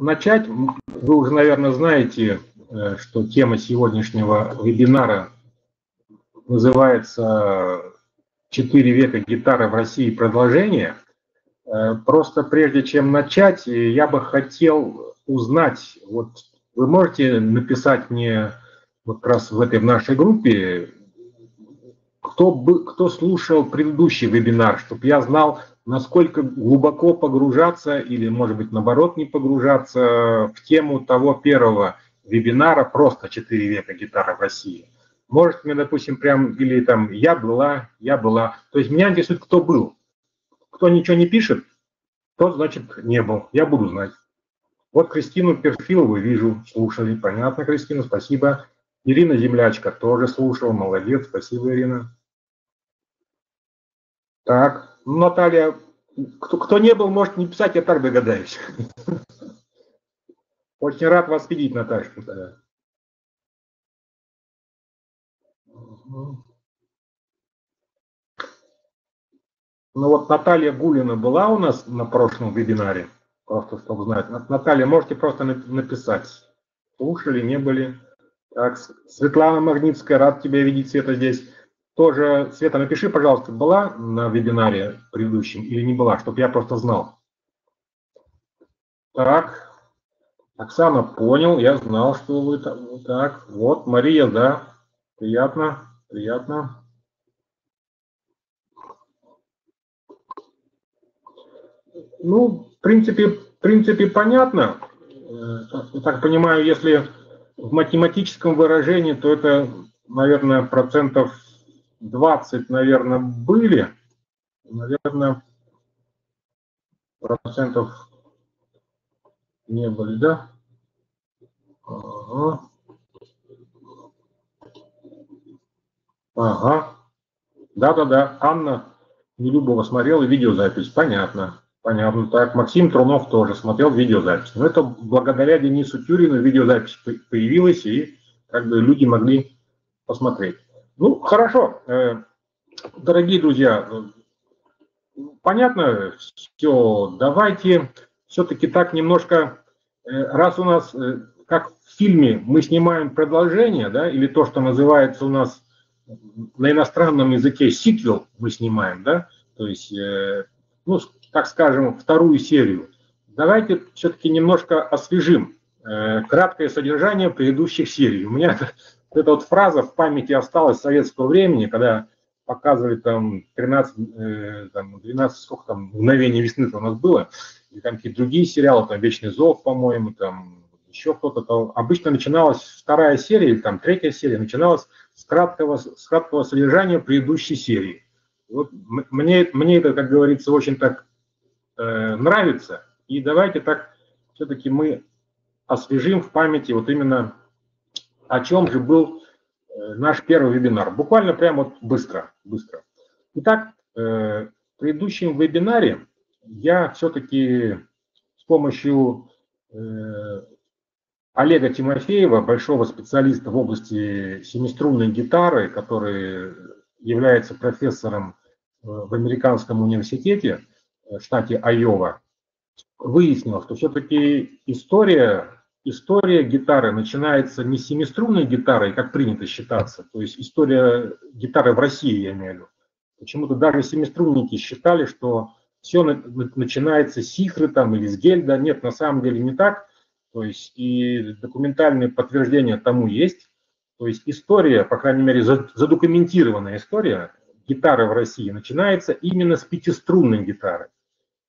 начать, вы уже, наверное, знаете, э, что тема сегодняшнего вебинара называется «Четыре века гитары в России. Продолжение». Э, просто прежде чем начать, я бы хотел узнать, вот вы можете написать мне вот раз в этой в нашей группе, кто, бы, кто слушал предыдущий вебинар, чтобы я знал, насколько глубоко погружаться или, может быть, наоборот, не погружаться в тему того первого вебинара «Просто 4 века гитара в России». Может, мне, допустим, прям, или там «Я была», «Я была». То есть меня интересует, кто был. Кто ничего не пишет, тот, значит, не был. Я буду знать. Вот Кристину Перфилову вижу, слушали. Понятно, Кристина, спасибо. Ирина Землячка тоже слушала, молодец, спасибо, Ирина. Так, Наталья, кто, кто не был, может не писать, я так догадаюсь. Очень рад вас видеть, Наташа. Ну вот Наталья Гулина была у нас на прошлом вебинаре, просто чтобы знать. Наталья, можете просто написать, слушали, не были. Так, Светлана Магнитская, рад тебя видеть, Света, здесь. Тоже, Света, напиши, пожалуйста, была на вебинаре предыдущем или не была, чтобы я просто знал. Так, Оксана, понял, я знал, что вы там. Так, вот, Мария, да, приятно, приятно. Ну, в принципе, в принципе, понятно. Э, я так понимаю, если в математическом выражении, то это, наверное, процентов 20, наверное, были, наверное, процентов не были, да? Ага. Ага. Да-да-да, Анна Нелюбова смотрела видеозапись, понятно. Понятно. Так, Максим Трунов тоже смотрел видеозапись. Но это благодаря Денису Тюрину видеозапись появилась, и как бы люди могли посмотреть. Ну, хорошо. Э, дорогие друзья, понятно все. Давайте все-таки так немножко, э, раз у нас, э, как в фильме, мы снимаем продолжение, да, или то, что называется у нас на иностранном языке сиквел мы снимаем, да, то есть, ну, так скажем, вторую серию. Давайте все-таки немножко освежим краткое содержание предыдущих серий. У меня эта вот фраза в памяти осталась советского времени, когда показывали там 13, э, там 12, сколько там, мгновений весны у нас было, и там какие-то другие сериалы, там Вечный зов, по-моему, там еще кто-то. Там. Обычно начиналась вторая серия или там третья серия, начиналась с краткого, с краткого содержания предыдущей серии. Вот мне, мне это, как говорится, очень так э, нравится. И давайте так все-таки мы освежим в памяти вот именно о чем же был э, наш первый вебинар. Буквально прямо вот быстро, быстро. Итак, э, в предыдущем вебинаре я все-таки с помощью э, Олега Тимофеева, большого специалиста в области семиструнной гитары, который является профессором в американском университете в штате Айова, выяснил, что все-таки история история гитары начинается не с семиструнной гитарой, как принято считаться, то есть история гитары в России, я имею в виду. Почему-то даже семиструнники считали, что все начинается с сихры там или с гельда. Нет, на самом деле не так. То есть и документальные подтверждения тому есть. То есть история, по крайней мере, задокументированная история гитары в России начинается именно с пятиструнной гитары.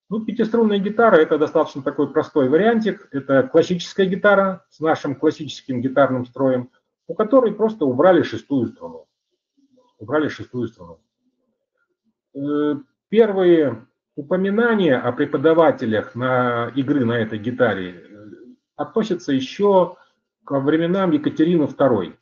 Ну, пятиструнная гитара – это достаточно такой простой вариантик. Это классическая гитара с нашим классическим гитарным строем, у которой просто убрали шестую струну. Убрали шестую струну. Э, первые упоминания о преподавателях на игры на этой гитаре э, относятся еще к временам Екатерины II.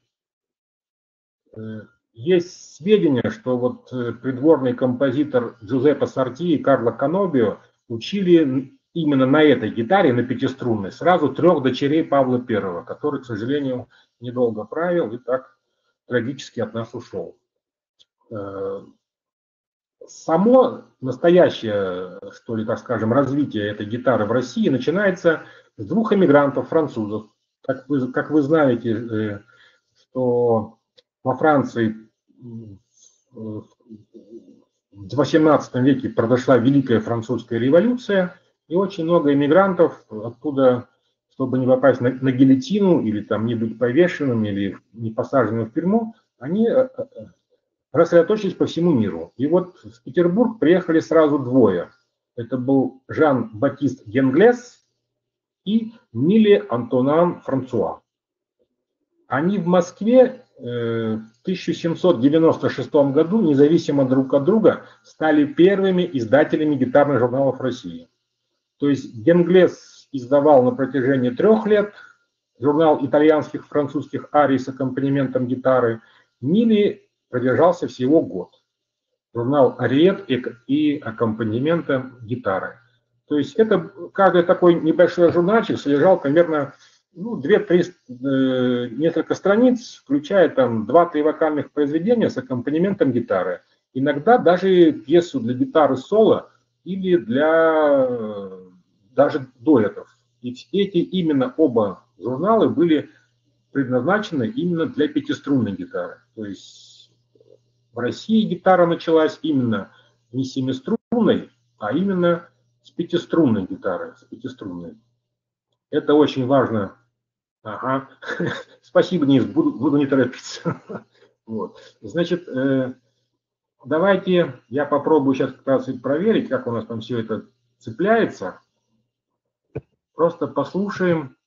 Э, есть сведения, что вот придворный композитор Джузеппе Сарти и Карло Канобио учили именно на этой гитаре, на пятиструнной, сразу трех дочерей Павла I, который, к сожалению, недолго правил и так трагически от нас ушел. Э, само настоящее, что ли, так скажем, развитие этой гитары в России начинается с двух эмигрантов, французов. Как вы, как вы знаете, э, что во Франции в XVIII веке произошла Великая Французская революция, и очень много эмигрантов оттуда, чтобы не попасть на, на гильотину или там не быть повешенным или не посаженным в тюрьму, они э, э, рассредоточились по всему миру. И вот в Петербург приехали сразу двое. Это был Жан-Батист Генглес и Миле Антонан Франсуа. Они в Москве в 1796 году, независимо друг от друга, стали первыми издателями гитарных журналов России. То есть Генглес издавал на протяжении трех лет журнал итальянских, французских арий с аккомпанементом гитары. Мили продержался всего год. Журнал «Ариет» и аккомпанемента гитары. То есть это каждый такой небольшой журнальчик содержал примерно ну, 2-3, э, несколько страниц, включая там 2-3 вокальных произведения с аккомпанементом гитары. Иногда даже пьесу для гитары соло или для даже дуэтов. И эти именно оба журналы были предназначены именно для пятиструнной гитары. То есть в России гитара началась именно не семиструнной, а именно с пятиструнной гитары, с пятиструнной. Это очень важно. Ага. Спасибо, Денис, буду, буду не торопиться. Вот. Значит, э, давайте я попробую сейчас как раз проверить, как у нас там все это цепляется. Просто послушаем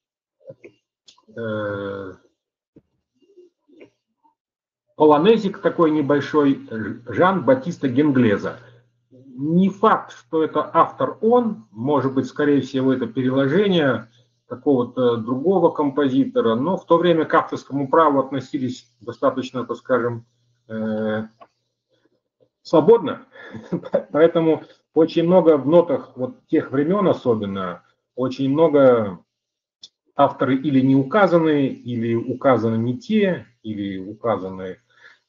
э, полонезик такой небольшой Жан Батиста Генглеза. Не факт, что это автор он, может быть, скорее всего, это переложение какого-то другого композитора, но в то время к авторскому праву относились достаточно, так скажем, э, свободно. Поэтому очень много в нотах вот тех времен особенно очень много авторы или не указаны, или указаны не те, или указаны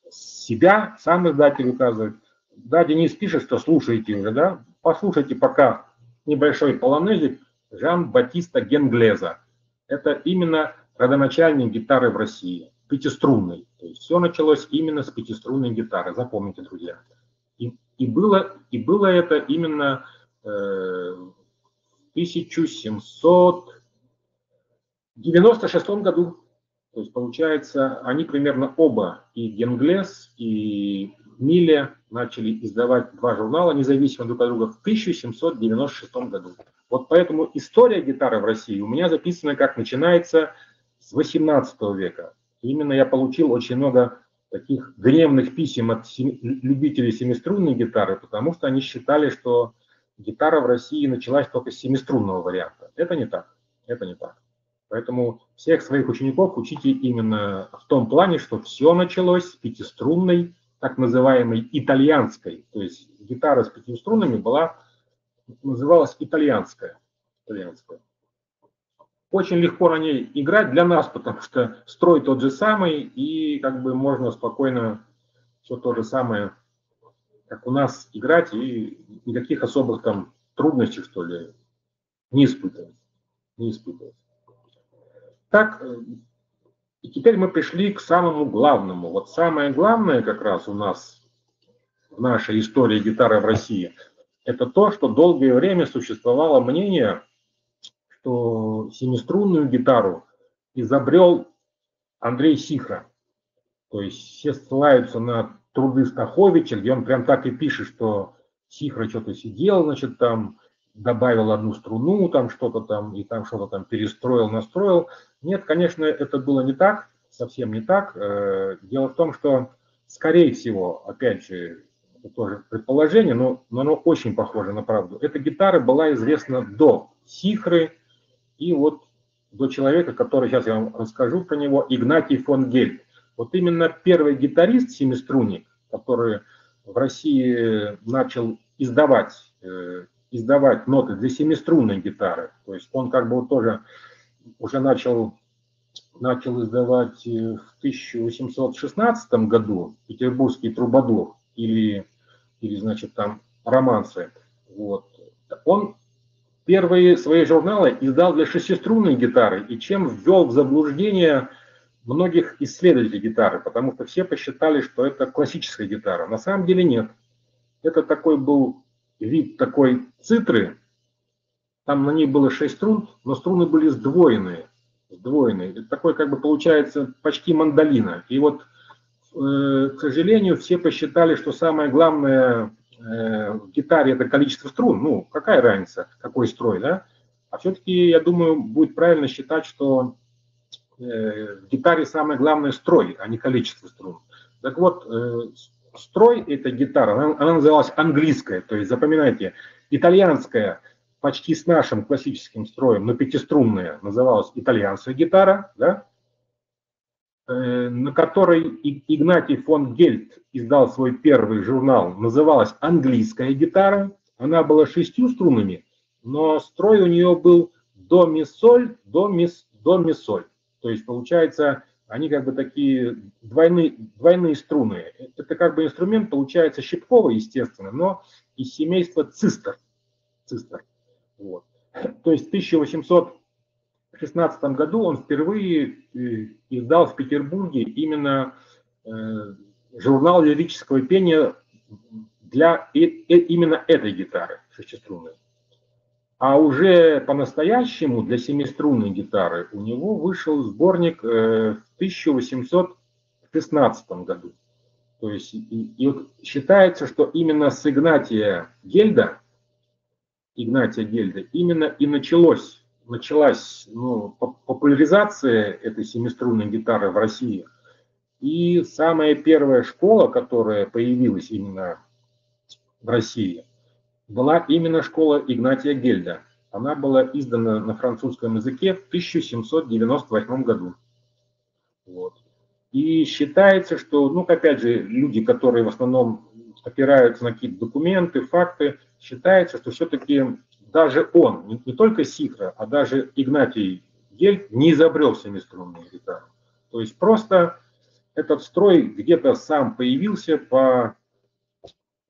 себя, сам издатель указывает. Да, Денис пишет, что слушайте уже, да? Послушайте пока небольшой полонезик Жан-Батиста Генглеза. Это именно родоначальник гитары в России, пятиструнной. То есть все началось именно с пятиструнной гитары, запомните, друзья. И, и, было, и было это именно э, 1796 году. То есть, получается, они примерно оба, и Генглес, и Миле, начали издавать два журнала независимо друг от друга в 1796 году. Вот поэтому история гитары в России у меня записана как начинается с 18 века. Именно я получил очень много таких гневных писем от любителей семиструнной гитары, потому что они считали, что гитара в России началась только с семиструнного варианта. Это не так. Это не так. Поэтому всех своих учеников учите именно в том плане, что все началось с пятиструнной, так называемой итальянской. То есть гитара с пятью струнами была, называлась итальянская. итальянская. Очень легко на ней играть для нас, потому что строй тот же самый, и как бы можно спокойно все то же самое как у нас играть, и никаких особых там трудностей, что ли, не испытывать. Не испытывать. Так, э, и теперь мы пришли к самому главному. Вот самое главное как раз у нас в нашей истории гитары в России, это то, что долгое время существовало мнение, что семиструнную гитару изобрел Андрей Сихра. То есть все ссылаются на труды Стаховича, где он прям так и пишет, что Сихра что-то сидел, значит, там добавил одну струну, там что-то там, и там что-то там перестроил, настроил. Нет, конечно, это было не так, совсем не так. Э, дело в том, что, скорее всего, опять же, это тоже предположение, но, но оно очень похоже на правду. Эта гитара была известна до Сихры и вот до человека, который сейчас я вам расскажу про него, Игнатий фон Гельд. Вот именно первый гитарист семиструнник, который в России начал издавать, э, издавать ноты для семиструнной гитары, то есть он как бы вот тоже уже начал, начал издавать э, в 1816 году петербургский трубадур или, или значит там романсы. Вот. Он первые свои журналы издал для шестиструнной гитары, и чем ввел в заблуждение многих исследователей гитары, потому что все посчитали, что это классическая гитара. На самом деле нет. Это такой был вид такой цитры, там на ней было 6 струн, но струны были сдвоенные. Сдвоенные. Это такой, как бы, получается, почти мандолина. И вот, э, к сожалению, все посчитали, что самое главное э, в гитаре это количество струн. Ну, какая разница, какой строй, да? А все-таки, я думаю, будет правильно считать, что э, в гитаре самое главное строй, а не количество струн. Так вот, строй этой гитары, она, она называлась английская, то есть запоминайте, итальянская – почти с нашим классическим строем, но пятиструнная, называлась итальянская гитара, да, э, на которой Игнатий фон Гельт издал свой первый журнал, называлась английская гитара. Она была шестью струнами, но строй у нее был до ми соль, до ми, до ми соль. То есть получается, они как бы такие двойные, двойные струны. Это как бы инструмент получается щипковый, естественно, но из семейства цистер. цистер. Вот. То есть в 1816 году он впервые э, издал в Петербурге именно э, журнал лирического пения для именно этой гитары шестиструнной. А уже по-настоящему для семиструнной гитары у него вышел сборник э, в 1816 году. То есть и, и вот считается, что именно с Игнатия Гельда Игнатия Гельда, именно и началось, началась ну, популяризация этой семиструнной гитары в России. И самая первая школа, которая появилась именно в России, была именно школа Игнатия Гельда. Она была издана на французском языке в 1798 году. Вот. И считается, что, ну, опять же, люди, которые в основном опираются на какие-то документы, факты, считается, что все-таки даже он, не, не только Сихра, а даже Игнатий Гель не изобрел семиструнную гитару. То есть просто этот строй где-то сам появился по,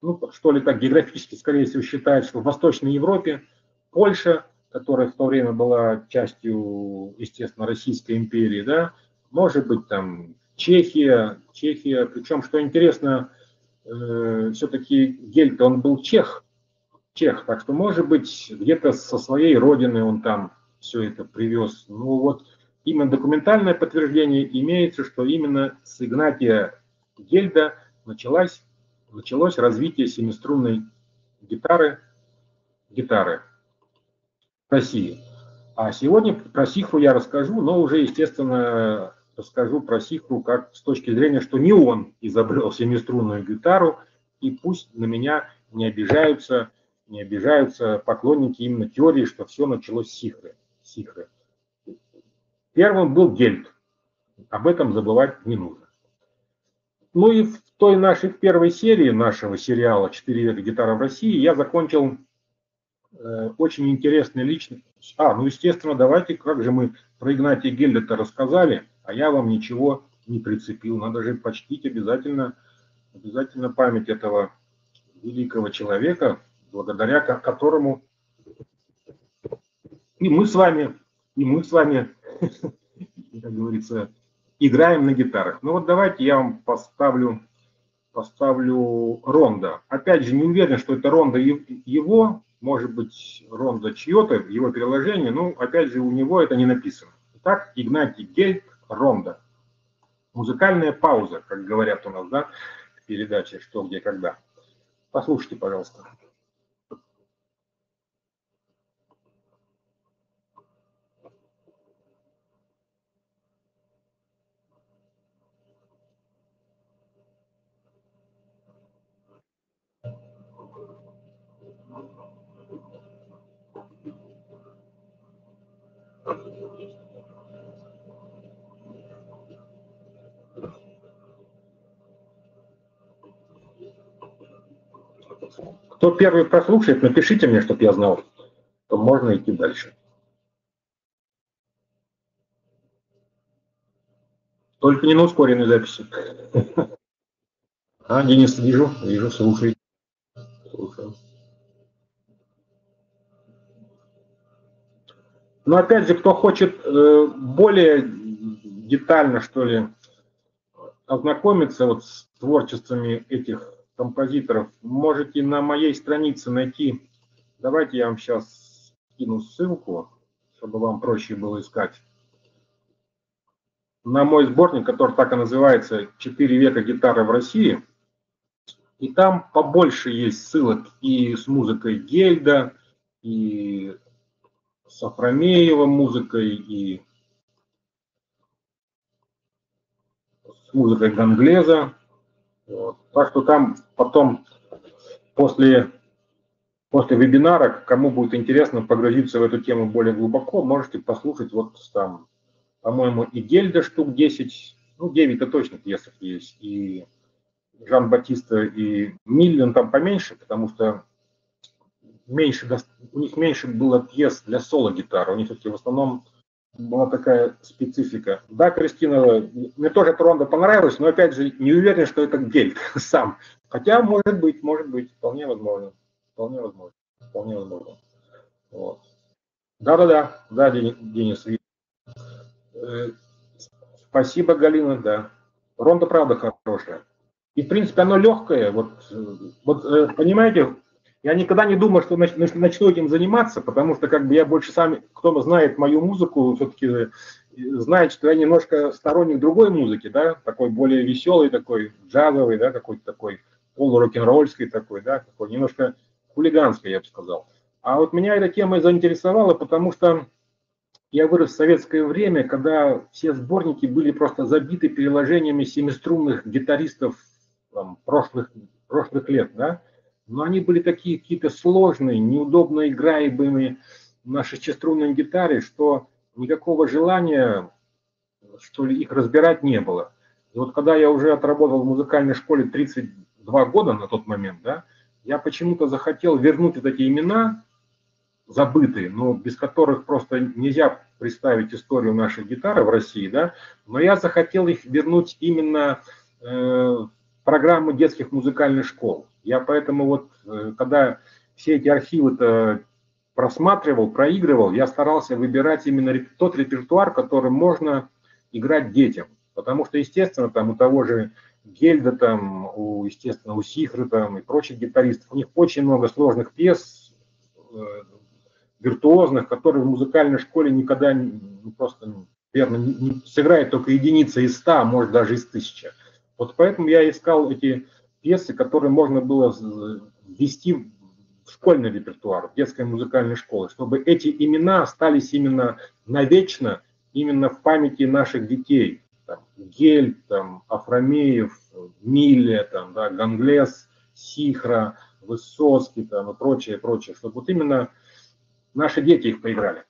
ну, что ли так, географически, скорее всего, считается, что в Восточной Европе, Польша, которая в то время была частью, естественно, Российской империи, да, может быть, там, Чехия, Чехия, причем, что интересно, э, все-таки Гельт, он был чех, чех, так что, может быть, где-то со своей родины он там все это привез. Ну вот, именно документальное подтверждение имеется, что именно с Игнатия Гельда началось, началось развитие семиструнной гитары, гитары в России. А сегодня про Сихру я расскажу, но уже, естественно, расскажу про Сихру как с точки зрения, что не он изобрел семиструнную гитару, и пусть на меня не обижаются не обижаются поклонники именно теории, что все началось с Сихры. Сихры. Первым был Гельт. Об этом забывать не нужно. Ну и в той нашей первой серии нашего сериала «Четыре века гитара в России» я закончил э, очень интересной личность. А, ну естественно, давайте, как же мы про Игнатия Гельда-то рассказали, а я вам ничего не прицепил. Надо же почтить обязательно, обязательно память этого великого человека, благодаря которому и мы с вами, и мы с вами, как говорится, играем на гитарах. Ну вот давайте я вам поставлю, поставлю ронда. Опять же, не уверен, что это ронда его, может быть, ронда чье-то, его переложение, но опять же у него это не написано. Итак, Игнатий Гельт, ронда. Музыкальная пауза, как говорят у нас, да, в передаче «Что, где, когда». Послушайте, пожалуйста. Кто первый прослушает, напишите мне, чтобы я знал, то можно идти дальше. Только не на ускоренной записи. А, Денис, вижу, вижу, слушай. Слушаю. Но опять же, кто хочет э, более детально, что ли, ознакомиться вот с творчествами этих композиторов, можете на моей странице найти, давайте я вам сейчас скину ссылку, чтобы вам проще было искать, на мой сборник, который так и называется «Четыре века гитары в России». И там побольше есть ссылок и с музыкой Гельда, и с Афромеева музыкой, и с музыкой Ганглеза. Вот. Так что там потом, после, после вебинара, кому будет интересно погрузиться в эту тему более глубоко, можете послушать вот там, по-моему, и Гельда штук 10, ну 9-то точно пьесов есть, и Жан-Батиста и Миллен там поменьше, потому что меньше, у них меньше было пьес для соло-гитары, у них все-таки в основном была такая специфика. Да, Кристина, мне тоже эта ронда понравилась, но опять же не уверен, что это Гельт сам. Хотя, может быть, может быть, вполне возможно. Вполне возможно. Вполне возможно. Вот. Да-да-да, да, Денис. Э, спасибо, Галина, да. Ронда правда хорошая. И, в принципе, оно легкое. Вот, э, вот э, понимаете, я никогда не думал, что начну этим заниматься, потому что как бы я больше сам, кто знает мою музыку, все-таки э, знает, что я немножко сторонник другой музыки, да, такой более веселый, такой джазовый, да, какой-то такой полурок-н-ролльский такой, да, такой немножко хулиганский, я бы сказал. А вот меня эта тема заинтересовала, потому что я вырос в советское время, когда все сборники были просто забиты переложениями семиструнных гитаристов там, прошлых, прошлых лет, да, но они были такие какие-то сложные, неудобно играемые на шестиструнной гитаре, что никакого желания, что ли, их разбирать не было. И вот когда я уже отработал в музыкальной школе 32 года на тот момент, да, я почему-то захотел вернуть вот эти имена, забытые, но без которых просто нельзя представить историю нашей гитары в России, да, но я захотел их вернуть именно э, в программу детских музыкальных школ. Я поэтому вот, э, когда все эти архивы-то просматривал, проигрывал, я старался выбирать именно тот репертуар, который можно играть детям. Потому что, естественно, там у того же Гельда, там, у, естественно, у Сихры там, и прочих гитаристов, у них очень много сложных пьес, э, виртуозных, которые в музыкальной школе никогда ну, просто, верно, не, не, сыграет только единица из ста, а может даже из тысячи. Вот поэтому я искал эти пьесы, которые можно было ввести в школьный репертуар, в детской музыкальной школы, чтобы эти имена остались именно навечно, именно в памяти наших детей. Там, Гель, там, Афромеев, Милле, там, да, Ганглес, Сихра, Высоцкий там, и прочее, прочее, чтобы вот именно наши дети их поиграли.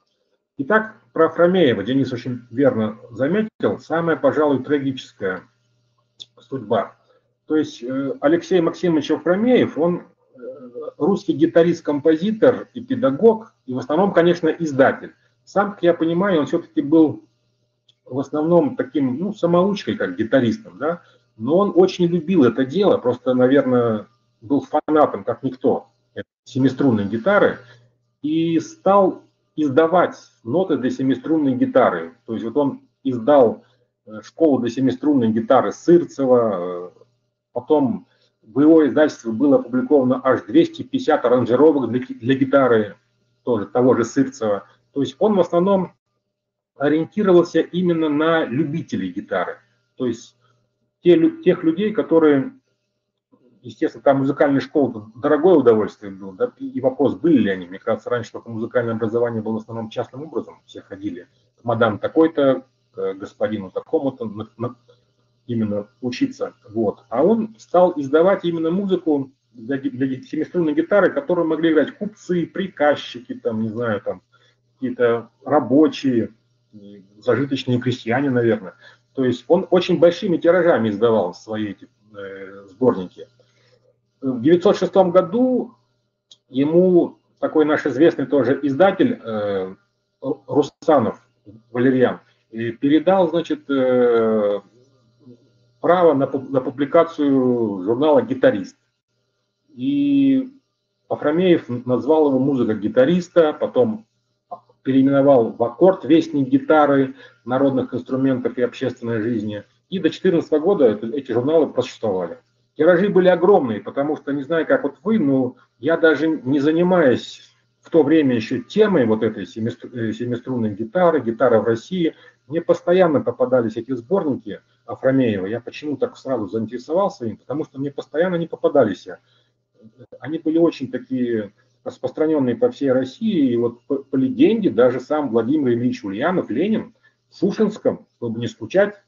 Итак, про Афромеева Денис очень верно заметил. Самая, пожалуй, трагическая судьба то есть э, Алексей Максимович Афромеев, он э, русский гитарист-композитор и педагог, и в основном, конечно, издатель. Сам, как я понимаю, он все-таки был в основном таким, ну, самоучкой, как гитаристом, да, но он очень любил это дело, просто, наверное, был фанатом, как никто, семиструнной гитары, и стал издавать ноты для семиструнной гитары. То есть вот он издал э, школу для семиструнной гитары Сырцева, Потом в его издательстве было опубликовано аж 250 аранжировок для, для гитары тоже, того же Сырцева. То есть он в основном ориентировался именно на любителей гитары. То есть те, тех людей, которые, естественно, там музыкальная школа дорогое удовольствие было, да, и вопрос, были ли они. Мне кажется, раньше только музыкальное образование было в основном частным образом. Все ходили к мадам такой-то, к господину такому-то, на, на, именно учиться. Вот. А он стал издавать именно музыку для, для семиструнной гитары, которую могли играть купцы, приказчики, там, не знаю, там, какие-то рабочие, зажиточные крестьяне, наверное. То есть он очень большими тиражами издавал свои эти э, сборники. В 1906 году ему такой наш известный тоже издатель э, Русанов Валерьян передал, значит, э, право на, на публикацию журнала «Гитарист». И Афромеев назвал его музыка гитариста, потом переименовал в аккорд вестник гитары, народных инструментов и общественной жизни. И до 2014 года эти журналы просуществовали. Тиражи были огромные, потому что, не знаю, как вот вы, но я даже не занимаясь в то время еще темой вот этой э, семиструнной гитары, гитара в России, мне постоянно попадались эти сборники Афромеева. Я почему так сразу заинтересовался им, потому что мне постоянно не попадались. Они были очень такие распространенные по всей России. И вот по, по легенде даже сам Владимир Ильич Ульянов, Ленин, в Шушинском, чтобы не скучать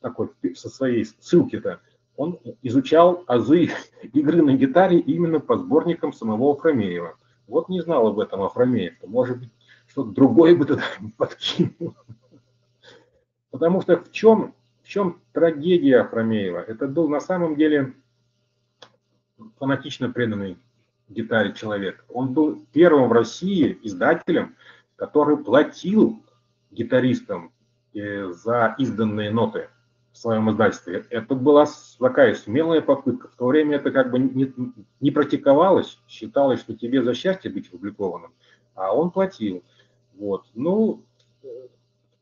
такой, со своей ссылки-то, он изучал азы игры на гитаре именно по сборникам самого Афромеева. Вот не знал об этом Афромеев. Может быть, что-то другое бы туда подкинул. Потому что в чем, чем трагедия Афромеева? Это был на самом деле фанатично преданный гитаре человек. Он был первым в России издателем, который платил гитаристам э, за изданные ноты в своем издательстве. Это была такая смелая попытка. В то время это как бы не, не практиковалось, считалось, что тебе за счастье быть опубликованным, а он платил. Вот. Ну,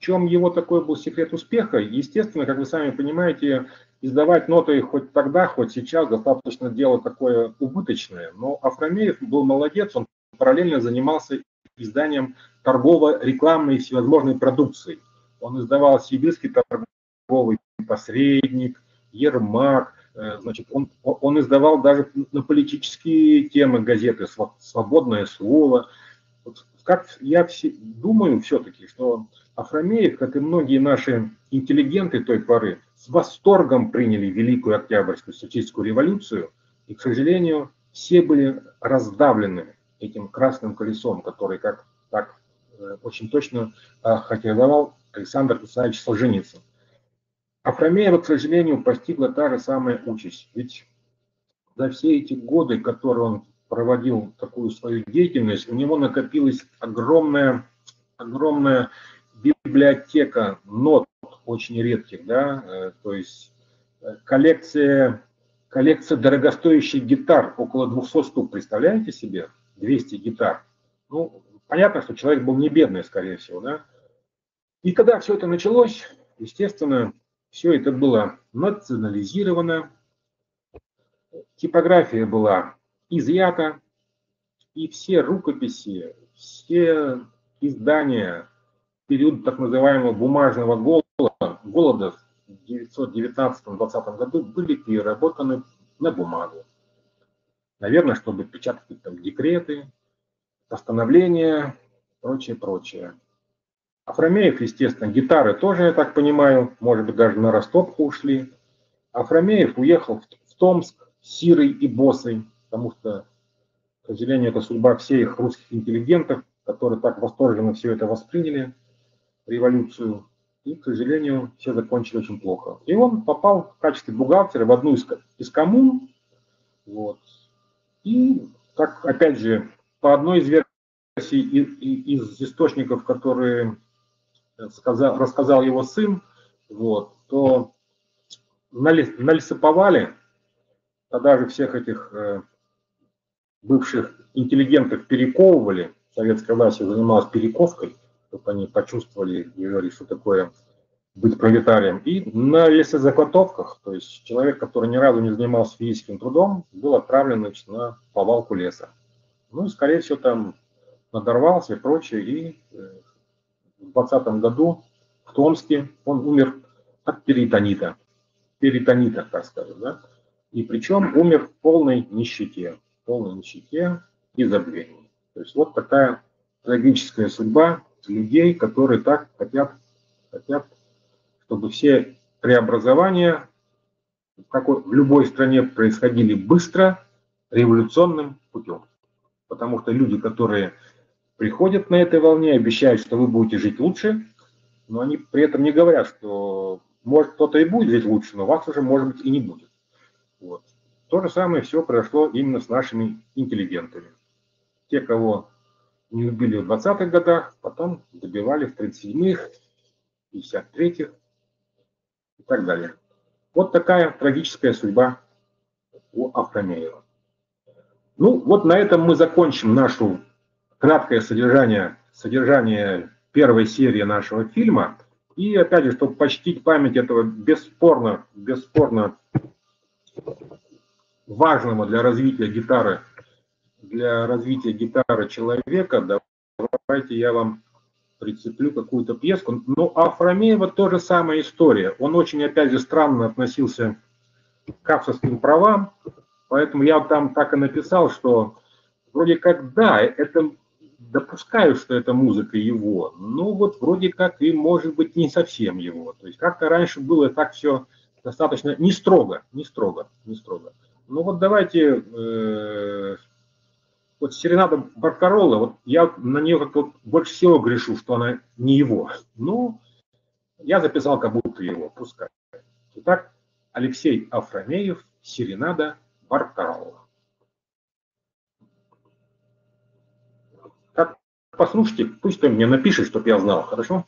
чем его такой был секрет успеха? Естественно, как вы сами понимаете, издавать ноты хоть тогда, хоть сейчас достаточно дело такое убыточное. Но Афромеев был молодец, он параллельно занимался изданием торгово-рекламной всевозможной продукции. Он издавал сибирский торговый посредник, Ермак, э, значит, он, он издавал даже на политические темы газеты «Свободное слово». Как я все, думаю все-таки, что Афромеев, как и многие наши интеллигенты той поры, с восторгом приняли Великую Октябрьскую социалистическую революцию, и, к сожалению, все были раздавлены этим красным колесом, который, как так э, очень точно характеризовал Александр Александрович Солженицын. Афромеева, к сожалению, постигла та же самая участь. Ведь за все эти годы, которые он проводил такую свою деятельность, у него накопилась огромная, огромная библиотека нот очень редких, да, э, то есть э, коллекция, коллекция дорогостоящих гитар, около 200 штук, представляете себе? 200 гитар. Ну, понятно, что человек был не бедный, скорее всего, да. И когда все это началось, естественно, все это было национализировано, типография была изъята, и все рукописи, все издания период так называемого бумажного голода, голода в 1919-2020 году были переработаны на бумагу. Наверное, чтобы печатать там декреты, постановления, прочее, прочее. Афромеев, естественно, гитары тоже, я так понимаю, может быть, даже на растопку ушли. Афромеев уехал в Томск сирой и босой, потому что, к сожалению, это судьба всех русских интеллигентов, которые так восторженно все это восприняли, революцию, и, к сожалению, все закончили очень плохо. И он попал в качестве бухгалтера в одну из, из коммун, вот, и, как, опять же, по одной из версий из, источников, которые сказал, рассказал его сын, вот, то налисоповали, тогда же всех этих э, бывших интеллигентов перековывали, советская власть занималась перековкой, чтобы они почувствовали говорили, что такое быть пролетарием. И на лесозаготовках, то есть человек, который ни разу не занимался физическим трудом, был отправлен значит, на повалку леса. Ну и, скорее всего, там надорвался и прочее, и э, в 20 году в Томске он умер от перитонита. Перитонита, так скажем, да? И причем умер в полной нищете, полной нищете и забвении. То есть вот такая трагическая судьба людей, которые так хотят, хотят, чтобы все преобразования в, в любой стране происходили быстро, революционным путем. Потому что люди, которые приходят на этой волне, обещают, что вы будете жить лучше, но они при этом не говорят, что может кто-то и будет жить лучше, но вас уже, может быть, и не будет. Вот. То же самое все произошло именно с нашими интеллигентами. Те, кого не убили в 20-х годах, потом добивали в 37-х, 53-х и так далее. Вот такая трагическая судьба у Афромеева. Ну, вот на этом мы закончим нашу краткое содержание содержание первой серии нашего фильма. И опять же, чтобы почтить память этого бесспорно, бесспорно важного для развития гитары, для развития гитары человека, давайте я вам прицеплю какую-то пьеску. Ну, а Фромеева тоже самая история. Он очень, опять же, странно относился к авторским правам, поэтому я там так и написал, что вроде как, да, это допускаю, что это музыка его, но вот вроде как и может быть не совсем его. То есть как-то раньше было так все достаточно не строго, не строго, не строго. Ну вот давайте э, вот Серенада Баркарола, вот я на нее как вот больше всего грешу, что она не его. Ну, я записал как будто его, пускай. Итак, Алексей Афрамеев, Серенада Баркарола. Как послушайте, пусть кто мне напишет, чтобы я знал, хорошо?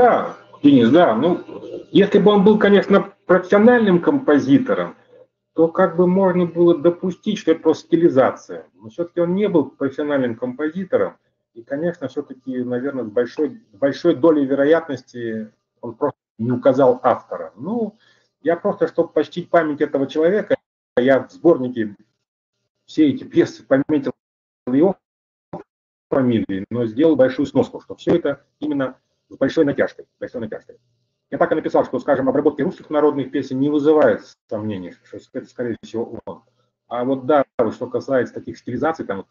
Да, Денис, да. Ну, если бы он был, конечно, профессиональным композитором, то как бы можно было допустить, что это просто стилизация. Но все-таки он не был профессиональным композитором, и, конечно, все-таки, наверное, с большой, большой долей вероятности он просто не указал автора. Ну, я просто, чтобы почтить память этого человека, я в сборнике все эти пьесы пометил его фамилии, но сделал большую сноску, что все это именно с большой натяжкой, большой натяжкой. Я так и написал, что, скажем, обработки русских народных песен не вызывает сомнений, что это, скорее всего, он. А вот да, что касается таких стилизаций, там,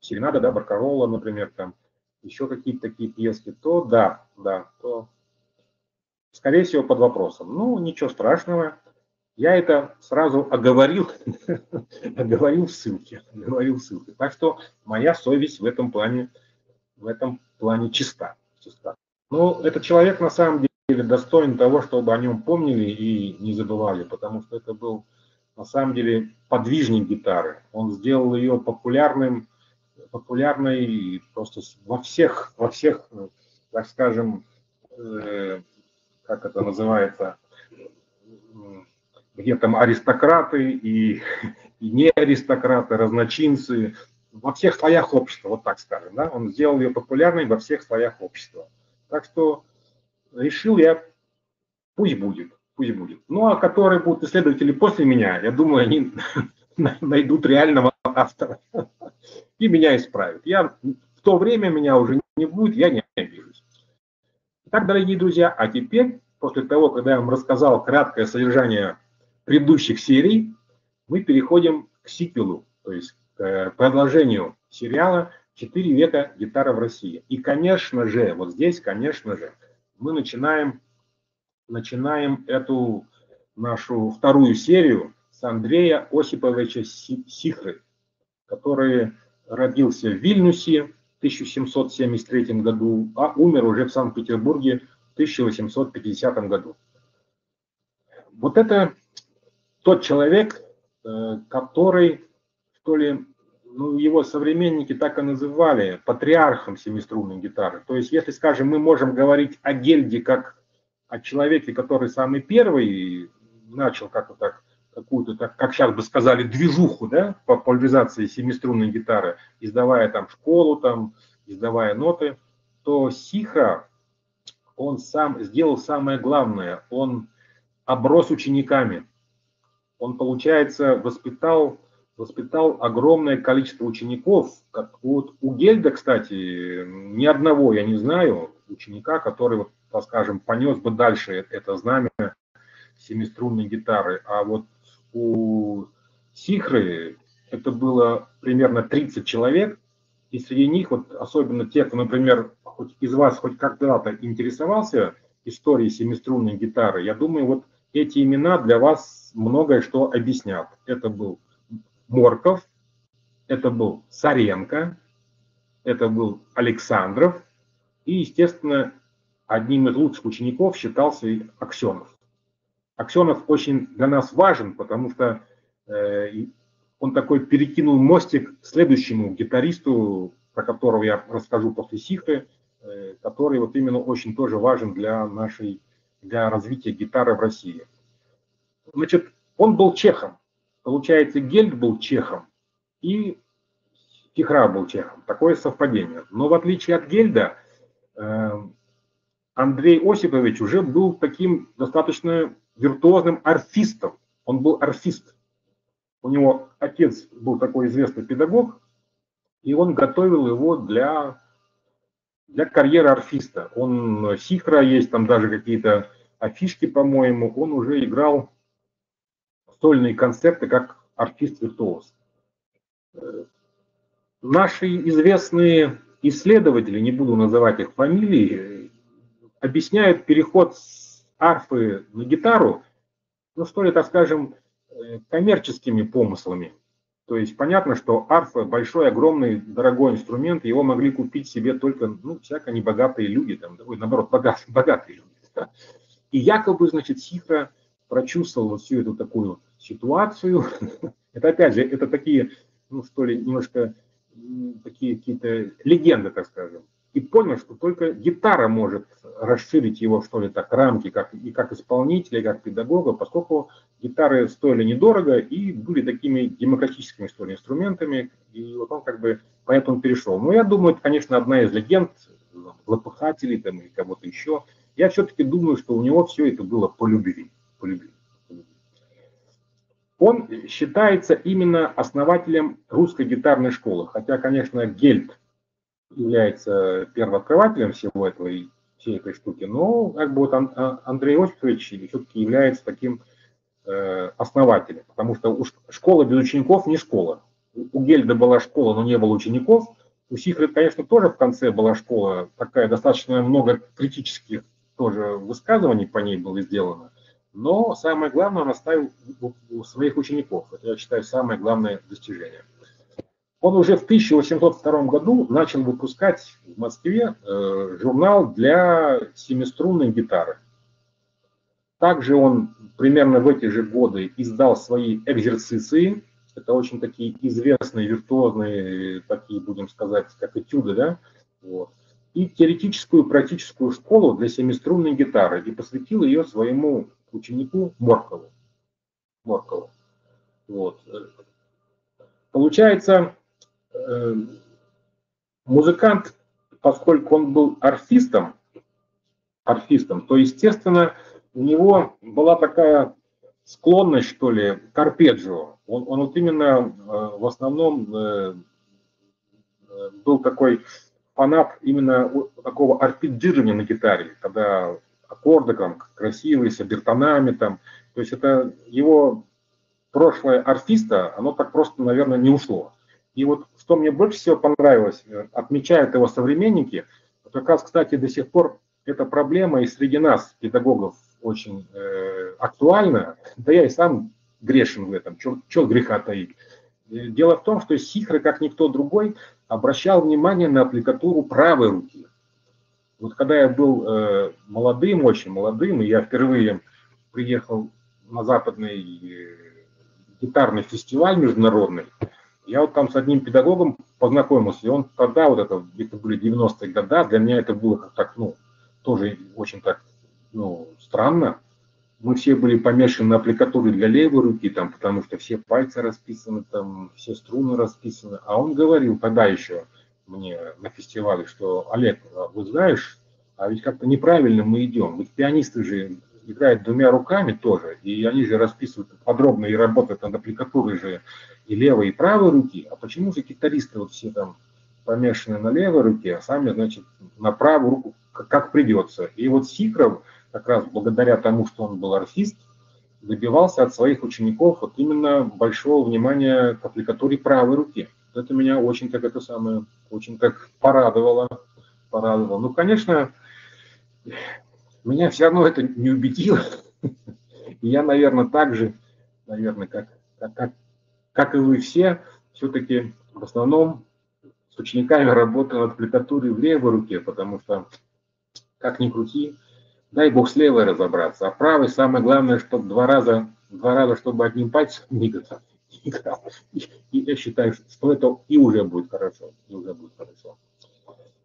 Серенада, да, Баркарола, например, там, еще какие-то такие пьески, то да, да, то, скорее всего, под вопросом. Ну, ничего страшного. Я это сразу оговорил, оговорил в ссылке, оговорил в ссылке. Так что моя совесть в этом плане, в этом плане чиста, чиста. Ну, этот человек на самом деле достоин того, чтобы о нем помнили и не забывали, потому что это был на самом деле подвижник гитары. Он сделал ее популярным, популярной просто во всех, во всех, так скажем, э, как это называется, где там аристократы и, и не аристократы, разночинцы, во всех слоях общества, вот так скажем, да, он сделал ее популярной во всех слоях общества. Так что решил я, пусть будет, пусть будет. Ну, а которые будут исследователи после меня, я думаю, они найдут реального автора и меня исправят. Я в то время меня уже не будет, я не обижусь. Итак, дорогие друзья, а теперь, после того, когда я вам рассказал краткое содержание предыдущих серий, мы переходим к сиквелу, то есть к продолжению сериала Четыре века гитара в России. И, конечно же, вот здесь, конечно же, мы начинаем, начинаем эту нашу вторую серию с Андрея Осиповича Сихры, который родился в Вильнюсе в 1773 году, а умер уже в Санкт-Петербурге в 1850 году. Вот это тот человек, э, который, что ли, ну, его современники так и называли патриархом семиструнной гитары. То есть, если, скажем, мы можем говорить о Гельде как о человеке, который самый первый начал как-то так, какую-то, так, как сейчас бы сказали, движуху, да, по популяризации семиструнной гитары, издавая там школу, там, издавая ноты, то Сиха, он сам сделал самое главное, он оброс учениками. Он, получается, воспитал воспитал огромное количество учеников. Как вот у Гельда, кстати, ни одного я не знаю, ученика, который, вот, так скажем, понес бы дальше это знамя семиструнной гитары. А вот у Сихры это было примерно 30 человек, и среди них, вот особенно те, кто, например, хоть из вас хоть когда-то интересовался историей семиструнной гитары, я думаю, вот эти имена для вас многое что объяснят. Это был Морков, это был Саренко, это был Александров, и, естественно, одним из лучших учеников считался и Аксенов. Аксенов очень для нас важен, потому что э, он такой перекинул мостик следующему гитаристу, про которого я расскажу после Сихры, э, который вот именно очень тоже важен для нашей, для развития гитары в России. Значит, он был чехом. Получается, Гельд был чехом и Тихра был чехом. Такое совпадение. Но в отличие от Гельда, э, Андрей Осипович уже был таким достаточно виртуозным арфистом. Он был арфист. У него отец был такой известный педагог, и он готовил его для, для карьеры арфиста. Он сихра есть, там даже какие-то афишки, по-моему, он уже играл сольные концерты как арфист-виртуоз. Наши известные исследователи, не буду называть их фамилии, объясняют переход с арфы на гитару, ну что ли, так скажем, коммерческими помыслами. То есть понятно, что арфа большой, огромный, дорогой инструмент, его могли купить себе только, ну, всяко небогатые люди, там, ой, наоборот, богатые, богатые люди. И якобы, значит, Сихра прочувствовал всю эту такую ситуацию. это опять же, это такие, ну, что ли, немножко такие какие-то легенды, так скажем и понял, что только гитара может расширить его, что ли, так, рамки, как, и как исполнителя, и как педагога, поскольку гитары стоили недорого и были такими демократическими, что ли, инструментами, и вот он как бы поэтому перешел. Но я думаю, это, конечно, одна из легенд, злопыхателей там или кого-то еще. Я все-таки думаю, что у него все это было по любви. По любви. Он считается именно основателем русской гитарной школы, хотя, конечно, Гельд является первооткрывателем всего этого и всей этой штуки, но как бы вот а, Андрей Осипович все-таки является таким э, основателем, потому что школа без учеников не школа. У Гельда была школа, но не было учеников. У Сихры, конечно, тоже в конце была школа, такая достаточно много критических тоже высказываний по ней было сделано. Но самое главное, он оставил у своих учеников. Это, я считаю, самое главное достижение. Он уже в 1802 году начал выпускать в Москве э, журнал для семиструнной гитары. Также он примерно в эти же годы издал свои экзерциции. Это очень такие известные, виртуозные, такие, будем сказать, как этюды, да? Вот. И теоретическую практическую школу для семиструнной гитары. И посвятил ее своему ученику Моркову. Моркову. Вот. Получается, Э, музыкант, поскольку он был арфистом, арфистом, то, естественно, у него была такая склонность, что ли, к арпеджио. Он, он вот именно э, в основном э, был такой фанат именно такого арпеджирования на гитаре, когда аккорды там красивые, с обертонами там. То есть это его прошлое арфиста, оно так просто, наверное, не ушло. И вот что мне больше всего понравилось, э, отмечают его современники, как раз, кстати, до сих пор эта проблема и среди нас, педагогов, очень э, актуальна. Да я и сам грешен в этом, что греха таить. Э, дело в том, что Сихра, как никто другой, обращал внимание на аппликатуру правой руки. Вот когда я был э, молодым, очень молодым, и я впервые приехал на западный э, гитарный фестиваль международный, я вот там с одним педагогом познакомился, и он тогда, вот это, это были 90-е годы, для меня это было как так, ну, тоже очень так, ну, странно. Мы все были помешаны на аппликатуре для левой руки, там, потому что все пальцы расписаны, там, все струны расписаны. А он говорил тогда еще мне на фестивале, что, Олег, а вы знаешь, а ведь как-то неправильно мы идем. Ведь пианисты же играют двумя руками тоже, и они же расписывают подробно и работают над аппликатурой же и левой, и правой руки, а почему же гитаристы вот все там помешаны на левой руке, а сами, значит, на правую руку, как придется. И вот Сихров, как раз благодаря тому, что он был арфист, добивался от своих учеников вот именно большого внимания к аппликатуре правой руки. Это меня очень так это самое, очень так порадовало, порадовало. Ну, конечно, меня все равно это не убедило. И я, наверное, так же, наверное, как, как, как и вы все, все-таки в основном с учениками работаю над аппликатурой в левой руке, потому что, как ни крути, дай бог с левой разобраться, а правой самое главное, чтобы два раза, два раза, чтобы одним пальцем не играл. И я считаю, что это и уже будет хорошо, и уже будет хорошо.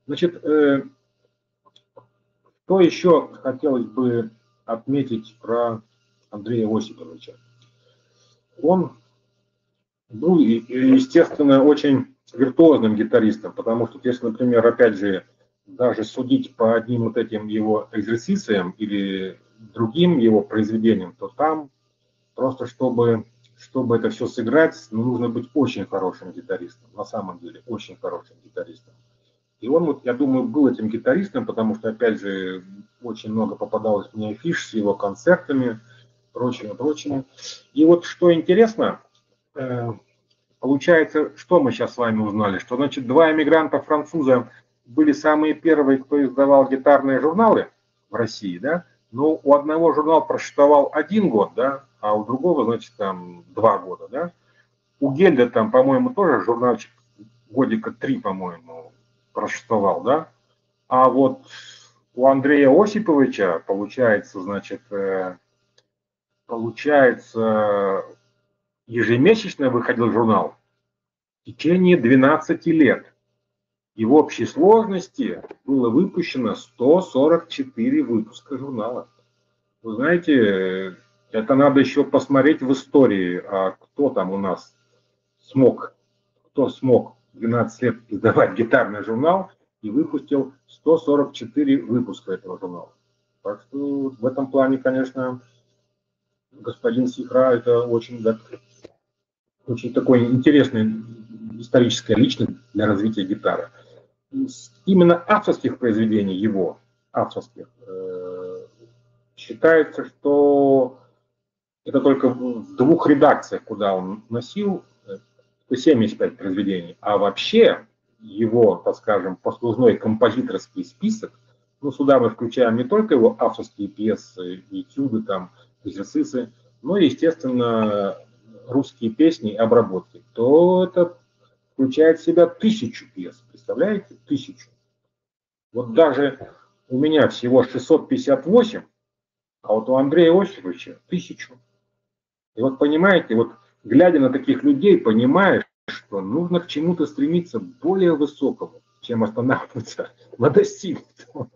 Значит, э, что еще хотелось бы отметить про Андрея Осиповича? Он был, естественно, очень виртуозным гитаристом, потому что если, например, опять же, даже судить по одним вот этим его экзерсициям или другим его произведениям, то там просто чтобы, чтобы это все сыграть, ну, нужно быть очень хорошим гитаристом, на самом деле, очень хорошим гитаристом. И он, вот, я думаю, был этим гитаристом, потому что, опять же, очень много попадалось мне афиш с его концертами, прочими, прочими. И вот что интересно, э, получается, что мы сейчас с вами узнали, что, значит, два эмигранта француза были самые первые, кто издавал гитарные журналы в России, да, но у одного журнал просуществовал один год, да, а у другого, значит, там два года, да. У Гельда там, по-моему, тоже журнальчик годика три, по-моему, просуществовал, да. А вот у Андрея Осиповича, получается, значит, э, получается, ежемесячно выходил журнал в течение 12 лет. И в общей сложности было выпущено 144 выпуска журнала. Вы знаете, это надо еще посмотреть в истории, а кто там у нас смог, кто смог 12 лет издавать гитарный журнал и выпустил 144 выпуска этого журнала. Так что в этом плане, конечно, господин Сихра это очень, очень такой интересный историческая личность для развития гитары именно авторских произведений его, авторских, э, считается, что это только в двух редакциях, куда он носил, 75 э, произведений, а вообще его, так скажем, послужной композиторский список, ну, сюда мы включаем не только его авторские пьесы, этюды, там, экзерцисы, но и, естественно, русские песни и обработки, то это включает в себя тысячу пьес. Представляете? Тысячу. Вот даже у меня всего 658, а вот у Андрея Осиповича тысячу. И вот понимаете, вот глядя на таких людей, понимаешь, что нужно к чему-то стремиться более высокому, чем останавливаться на достигнутом.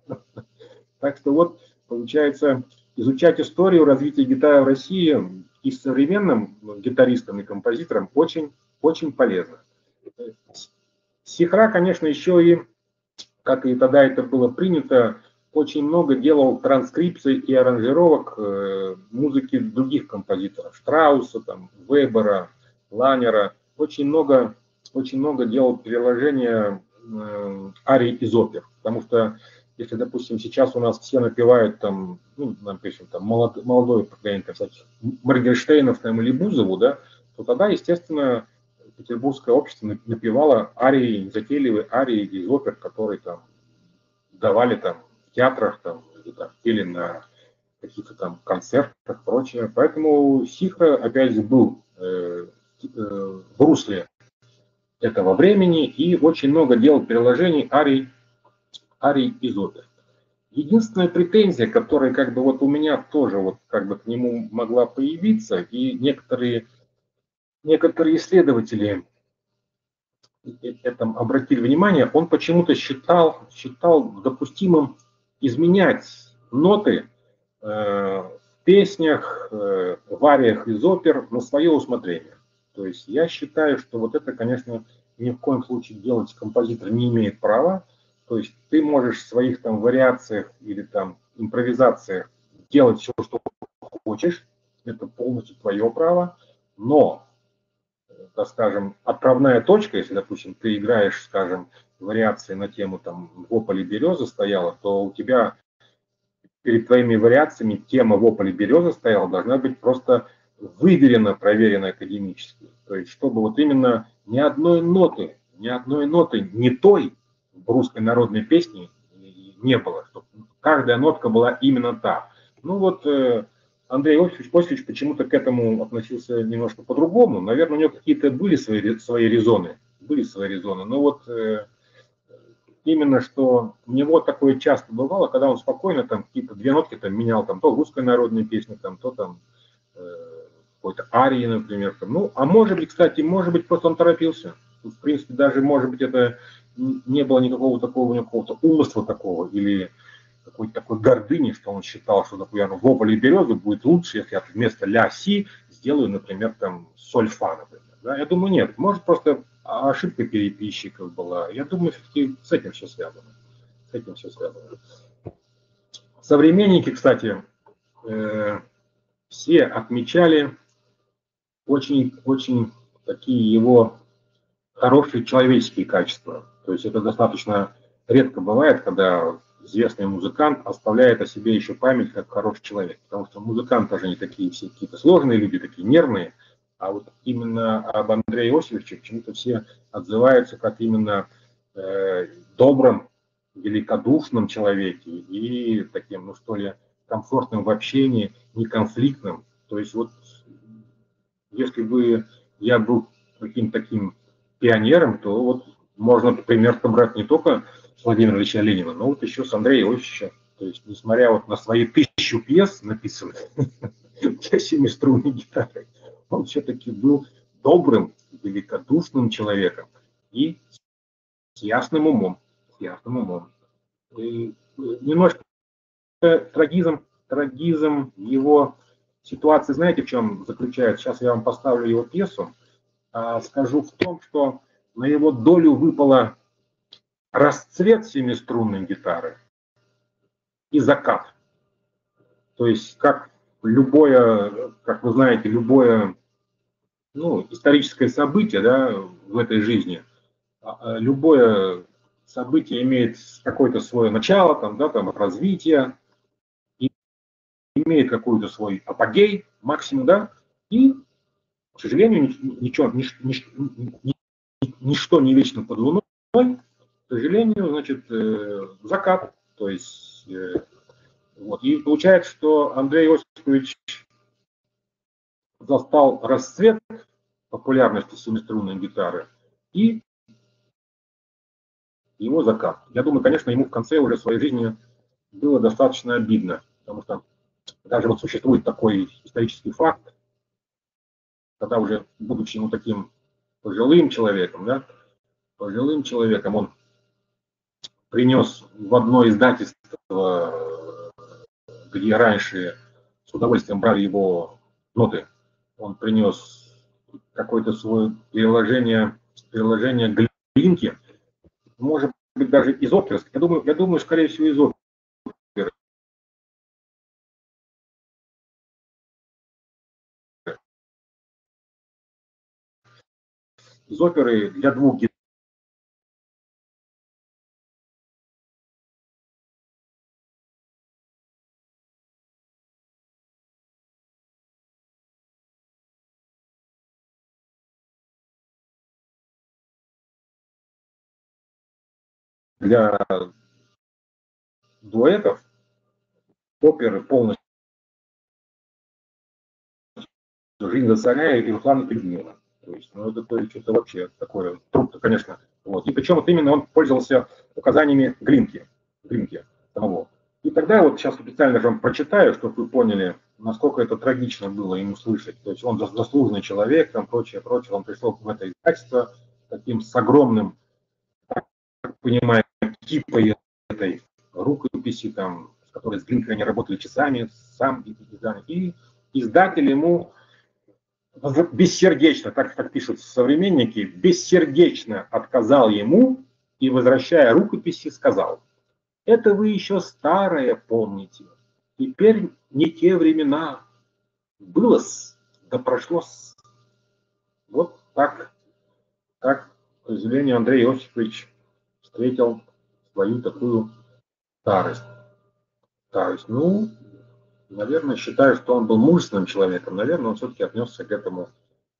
Так что вот, получается, изучать историю развития гитары в России и современным гитаристам и композиторам очень, очень полезно. Сихра, конечно, еще и, как и тогда это было принято, очень много делал транскрипций и аранжировок э, музыки других композиторов, Штрауса, там, Вебера, Ланера. Очень много, очень много делал переложения э, арий из опер, потому что если, допустим, сейчас у нас все напевают там, ну, напишем, там, молод, молодой поколение всяких Моргенштейнов там, или Бузову, да, то тогда, естественно, петербургское общество напевало арии, затейливые арии из опер, которые там давали там театрах, там, или там пели на каких-то там концертах, прочее. Поэтому Сихра, опять же, был э, э, в русле этого времени и очень много делал переложений арий, арий из опер. Единственная претензия, которая как бы вот у меня тоже вот как бы к нему могла появиться, и некоторые некоторые исследователи этом обратили внимание, он почему-то считал, считал допустимым изменять ноты э, в песнях, э, в ариях из опер на свое усмотрение. То есть я считаю, что вот это, конечно, ни в коем случае делать композитор не имеет права. То есть ты можешь в своих там вариациях или там импровизациях делать все, что хочешь, это полностью твое право, но так скажем, отправная точка, если, допустим, ты играешь, скажем, вариации на тему там вополи березы стояла, то у тебя перед твоими вариациями тема вополи березы стояла, должна быть просто выверена, проверена академически. То есть, чтобы вот именно ни одной ноты, ни одной ноты не той в русской народной песне не было, чтобы каждая нотка была именно та. Ну вот э, Андрей Осипович, Осипович почему-то к этому относился немножко по-другому. Наверное, у него какие-то были свои, свои резоны, были свои резоны. Но вот э, именно что у него такое часто бывало, когда он спокойно там какие-то две нотки там менял, там то русская народная песня, там то там э, какой-то арии, например. Там. Ну, а может быть, кстати, может быть, просто он торопился. В принципе, даже, может быть, это не было никакого такого, никакого умысла такого, или какой-то такой гордыни, что он считал, что, например, в вопле березы будет лучше, если я вместо ля си сделаю, например, там соль фа, например. Да? Я думаю, нет, может просто ошибка переписчиков была. Я думаю, все-таки с этим все связано. С этим все связано. Современники, кстати, э, все отмечали очень-очень такие его хорошие человеческие качества. То есть это достаточно редко бывает, когда известный музыкант оставляет о себе еще память как хороший человек. Потому что музыканты же не такие все какие-то сложные люди, такие нервные. А вот именно об Андрее Иосифовиче почему-то все отзываются как именно э, добрым, великодушным человеке и таким, ну что ли, комфортным в общении, неконфликтным. То есть вот если бы я был каким-то таким пионером, то вот можно пример побрать не только с Владимира Ильича Ленина, но вот еще с Андрея Иосифовича. То есть, несмотря вот на свои тысячу пьес, написанных для семиструнной гитары, он все-таки был добрым, великодушным человеком и с ясным умом. С ясным умом. И немножко трагизм, трагизм его ситуации, знаете, в чем заключается? Сейчас я вам поставлю его пьесу. А, скажу в том, что на его долю выпало расцвет семиструнной гитары и закат. То есть, как любое, как вы знаете, любое ну, историческое событие да, в этой жизни, а, а, любое событие имеет какое-то свое начало, там, да, там, развитие, имеет какой-то свой апогей, максимум, да, и, к сожалению, ничего, нич, нич, нич, ничто не вечно под луной, к сожалению, значит, э, закат, то есть, э, вот, и получается, что Андрей Осипович застал расцвет популярности семиструнной гитары и его закат. Я думаю, конечно, ему в конце уже своей жизни было достаточно обидно, потому что даже вот существует такой исторический факт, когда уже, будучи ему таким пожилым человеком, да, пожилым человеком, он принес в одно издательство, где раньше с удовольствием брали его ноты, он принес какое-то свое приложение, приложение глинки, может быть, даже из оперы. Я думаю, я думаю, скорее всего, из оперы. Из оперы для двух для дуэтов оперы полностью «Жизнь за царя» и «Руслана Людмила». То есть, ну, это то есть, это вообще такое, труд конечно. Вот. И причем вот именно он пользовался указаниями Глинки, Глинки самого. И тогда вот сейчас специально же вам прочитаю, чтобы вы поняли, насколько это трагично было ему слышать. То есть он заслуженный человек, там прочее, прочее. Он пришел в это издательство таким с огромным, так типа этой рукописи, там, с которой с Глинкой они работали часами, сам и издатель ему бессердечно, так как пишут современники, бессердечно отказал ему и, возвращая рукописи, сказал, это вы еще старое помните, теперь не те времена, было -с, да прошло -с. Вот так, так, к сожалению, Андрей Иосифович встретил свою такую старость. Старость. Ну, наверное, считаю, что он был мужественным человеком. Наверное, он все-таки отнесся к этому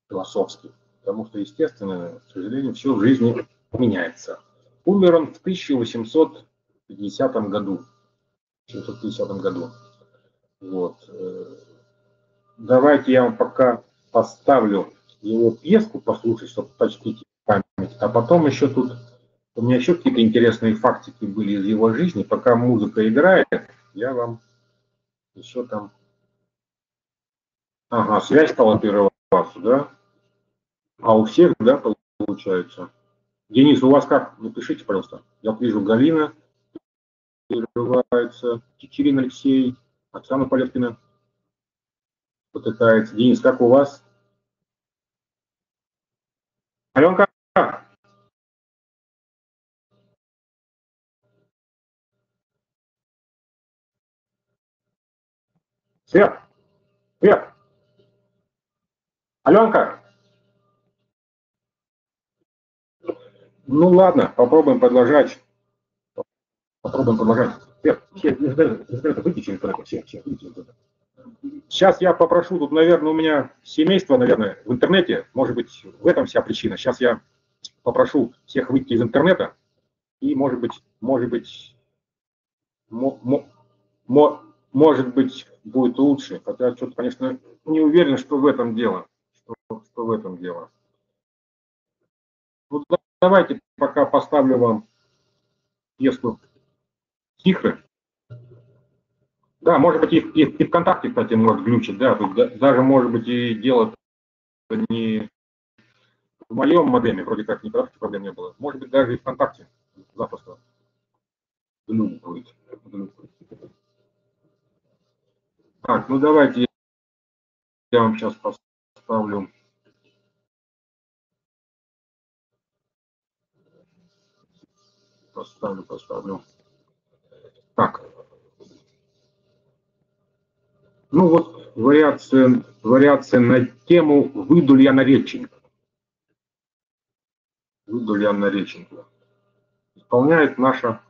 философски. Потому что, естественно, к сожалению, все в жизни меняется. Умер он в 1850 году. 1850 году. Вот. Э, давайте я вам пока поставлю его пьеску послушать, чтобы почтить память. А потом еще тут у меня еще какие-то интересные фактики были из его жизни. Пока музыка играет, я вам еще там... Ага, связь стала прерываться, да? А у всех, да, получается? Денис, у вас как? Напишите, пожалуйста. Я вижу Галина прерывается, Екатерина Алексей, Оксана Полеткина потыкается. Денис, как у вас? Аленка? Свет! Свет! Аленка! Ну ладно, попробуем продолжать. Попробуем продолжать. Свет, все, выйти через интернет, все, все, выйти через интернет. Сейчас я попрошу, тут, наверное, у меня семейство, наверное, в интернете, может быть, в этом вся причина. Сейчас я попрошу всех выйти из интернета, и, может быть, может быть, мо, мо, может быть, будет лучше. Хотя что-то, конечно, не уверен, что в этом дело. Что, что в этом дело. Ну, давайте пока поставлю вам пьесу «Тихо». Да, может быть, и, и, и ВКонтакте, кстати, может глючить, да, тут даже, может быть, и дело не в моем модеме, вроде как никаких проблем не было. Может быть, даже и ВКонтакте запросто глючит. Так, ну давайте я вам сейчас поставлю. Поставлю, поставлю. Так. Ну вот вариация, вариация на тему «Выйду ли я на реченьку?» «Выйду ли я на реченьку?» Исполняет наша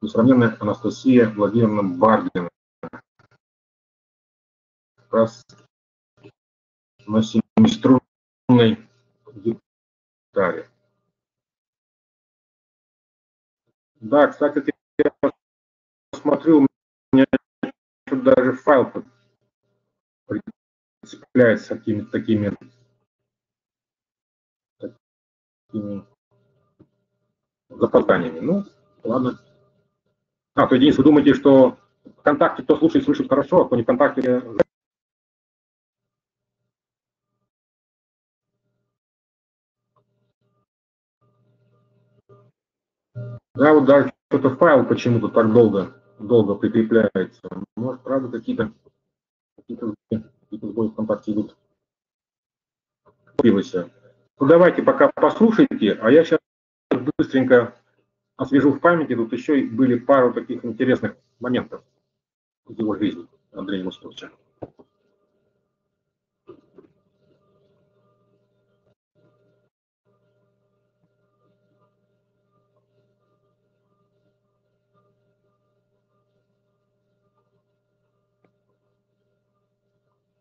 несравненная Анастасия Владимировна Бардина раз на семиструнной гитаре. Да, кстати, я посмотрю, у меня даже файл прицепляется с какими-то такими, такими запозданиями. Ну, ладно. А, то, Денис, вы думаете, что ВКонтакте кто слушает, слышит хорошо, а кто не ВКонтакте Да, вот даже что-то файл почему-то так долго, долго прикрепляется. Может, правда, какие-то какие-то какие сбои ВКонтакте идут. Ну, давайте пока послушайте, а я сейчас быстренько освежу в памяти. Тут еще были пару таких интересных моментов из его жизни Андрея Мустовича.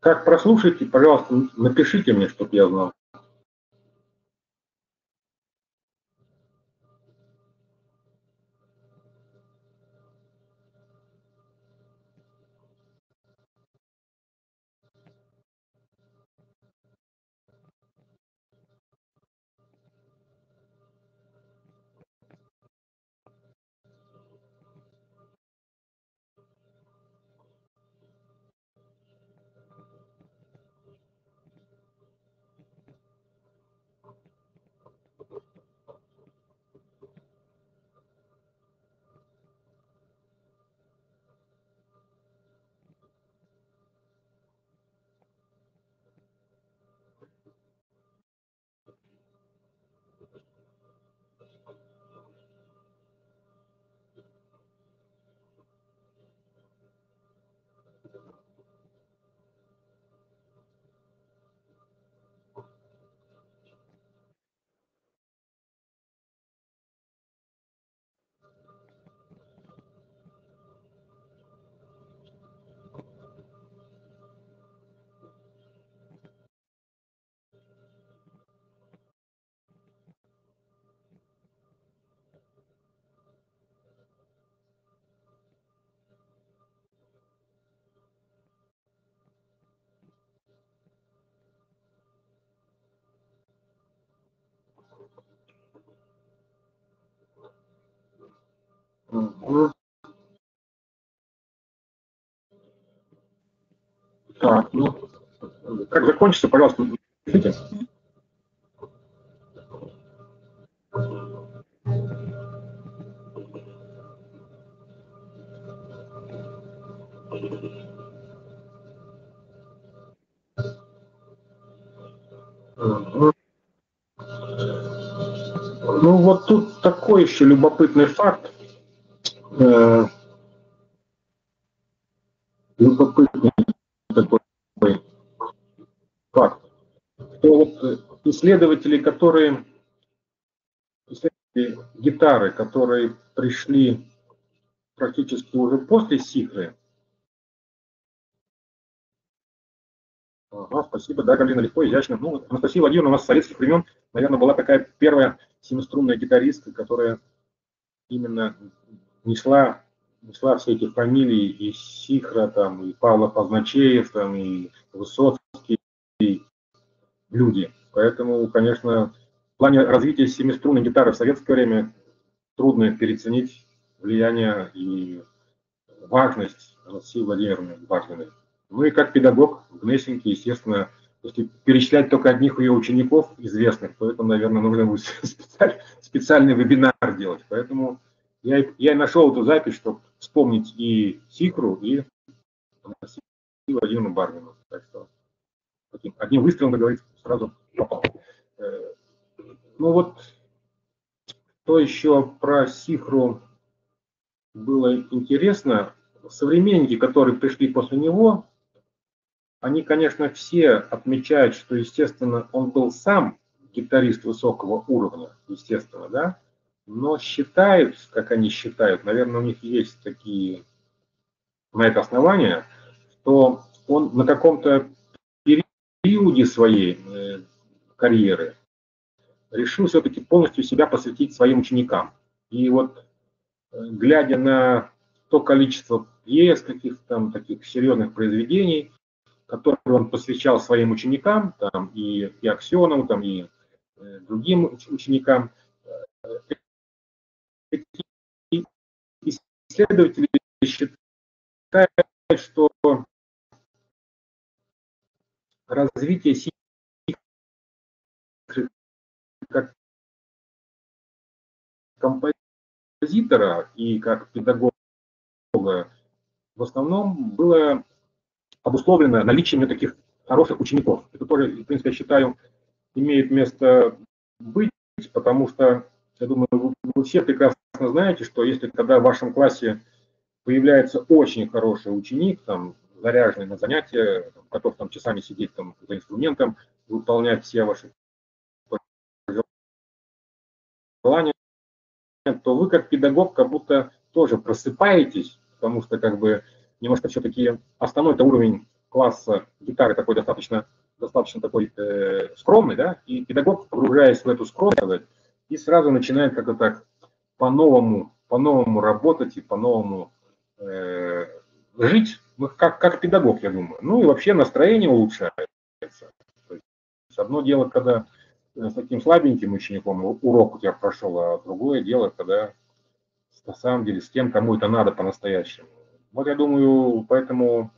Как прослушайте, пожалуйста, напишите мне, чтобы я знал. Так, ну, как закончится, пожалуйста, пишите. Ну вот тут такой еще любопытный факт. Э, любопытный такой факт. Вот исследователи, которые исследователи гитары, которые пришли практически уже после Сихры, Ага, спасибо, да, Галина, легко, изящно. Ну, Анастасия Владимировна у нас с советских времен, наверное, была такая первая семиструнная гитаристка, которая именно несла, несла все эти фамилии и Сихра, там, и Павла Позначеев, там, и Высоцкий, и люди. Поэтому, конечно, в плане развития семиструнной гитары в советское время трудно переоценить влияние и важность Анастасии Владимировны Бажиной. Ну и как педагог в Гнесинке, естественно, если перечислять только одних ее учеников известных, то это, наверное, нужно будет специаль, специальный вебинар делать. Поэтому я, я нашел эту запись, чтобы вспомнить и Сикру, и Владимиру Бармину. Так что таким, одним выстрелом, как сразу попал. Э, ну вот, что еще про Сихру было интересно. Современники, которые пришли после него, они, конечно, все отмечают, что, естественно, он был сам гитарист высокого уровня, естественно, да, но считают, как они считают, наверное, у них есть такие на это основания, что он на каком-то периоде своей э, карьеры решил все-таки полностью себя посвятить своим ученикам. И вот, э, глядя на то количество пьес, каких-то там таких серьезных произведений, который он посвящал своим ученикам, там, и, и Аксенову, там, и э, другим ученикам. Исследователи считают, что развитие как композитора и как педагога в основном было обусловлено наличием таких хороших учеников. Тоже, в принципе, я считаю, имеет место быть, потому что, я думаю, вы все прекрасно знаете, что если когда в вашем классе появляется очень хороший ученик, там, заряженный на занятия, готов там часами сидеть там за инструментом, выполнять все ваши желания, то вы как педагог как будто тоже просыпаетесь, потому что как бы немножко все-таки основной это уровень класса гитары такой достаточно, достаточно такой э, скромный, да, и педагог, погружаясь в эту скромность, и сразу начинает как-то так по-новому, по-новому работать и по-новому э, жить, ну, как, как педагог, я думаю. Ну и вообще настроение улучшается. То есть одно дело, когда э, с таким слабеньким учеником урок у тебя прошел, а другое дело, когда на самом деле с тем, кому это надо по-настоящему. Вот я думаю, поэтому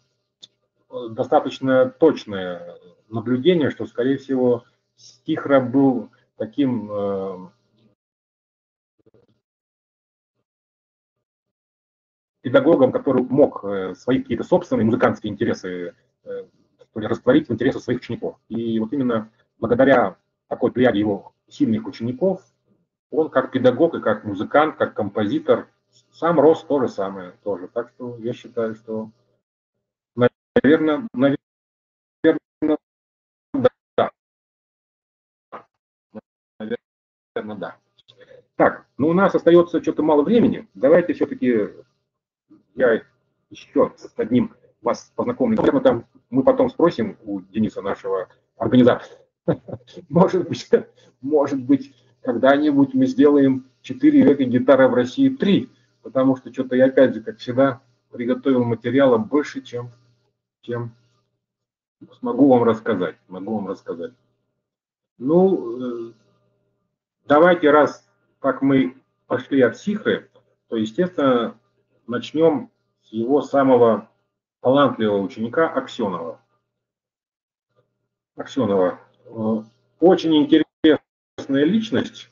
э, достаточно точное наблюдение, что, скорее всего, Стихра был таким педагогом, который мог э, свои какие-то собственные музыкантские интересы э, растворить в интересах своих учеников. И вот именно благодаря такой пряди его сильных учеников, он как педагог и как музыкант, как композитор сам рос то же самое тоже. Так что я считаю, что, наверное, наверное, да. Наверное, да. Так, ну у нас остается что-то мало времени. Давайте все-таки я еще с одним вас познакомлю. Наверное, там мы потом спросим у Дениса, нашего организатора. Может быть, может быть, когда-нибудь мы сделаем 4 века гитары в России 3 потому что что-то я опять же, как всегда, приготовил материала больше, чем, чем смогу вам рассказать. Могу вам рассказать. Ну, э, давайте раз, как мы пошли от Сихры, то, естественно, начнем с его самого талантливого ученика Аксенова. Аксенова. Э, очень интересная личность.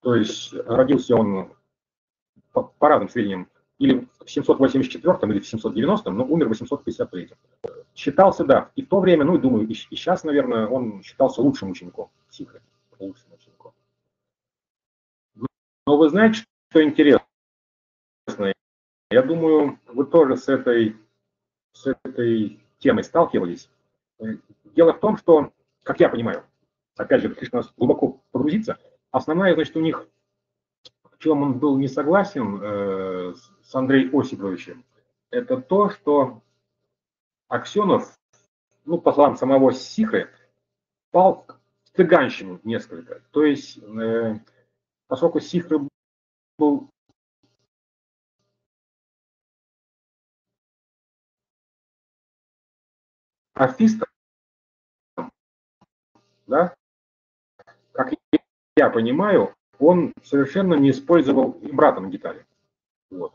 То есть родился он по, по разным сведениям или в 784 или в 790, но умер в 853. Считался, да, и в то время, ну и думаю, и, и сейчас, наверное, он считался лучшим учеником Сихры. Лучшим учеником. Но вы знаете, что интересно? Я думаю, вы тоже с этой, с этой темой сталкивались. Дело в том, что, как я понимаю, опять же, нас глубоко погрузиться, основная, значит, у них, чем он был не согласен э, с Андреем Осиповичем, это то, что Аксенов, ну, по словам самого Сихры, пал в цыганщину несколько. То есть, э, поскольку Сихры был афистом, да, как я понимаю, он совершенно не использовал брата на гитаре. Вот.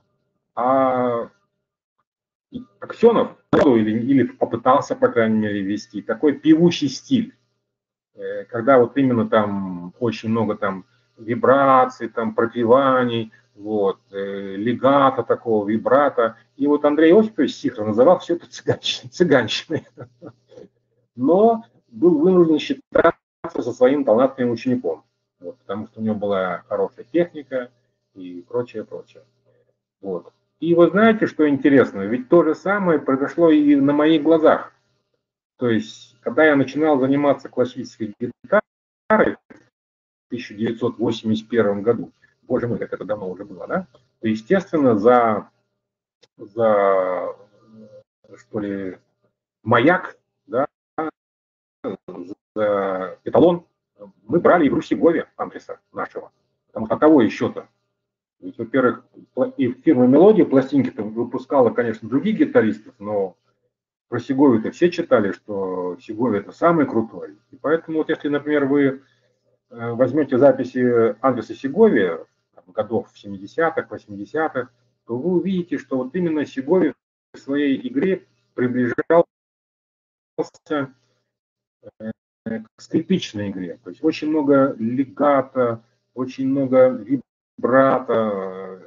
А Аксенов или, или попытался, по крайней мере, вести такой певущий стиль, э, когда вот именно там очень много там вибраций, там пропиваний, вот, э, легата такого, вибрата. И вот Андрей Осипович Сихра называл все это цыганщиной, цыганщиной. Но был вынужден считаться со своим талантливым учеником, вот, потому что у него была хорошая техника и прочее, прочее. Вот. И вы знаете, что интересно? Ведь то же самое произошло и на моих глазах. То есть, когда я начинал заниматься классической гитарой в 1981 году, боже мой, как это давно уже было, да, то, естественно, за, за что ли, маяк, да, за эталон мы брали игру Сегове Андреса нашего. Потому что кого еще-то? Ведь, во-первых, и фирма «Мелодия» пластинки-то выпускала, конечно, других гитаристов, но про Сеговию-то все читали, что Сеговия – это самый крутой. И поэтому, вот если, например, вы э, возьмете записи Андреса Сеговия годов 70-х, 80-х, то вы увидите, что вот именно Сеговия в своей игре приближался э, к скрипичной игре. То есть очень много легата, очень много брата,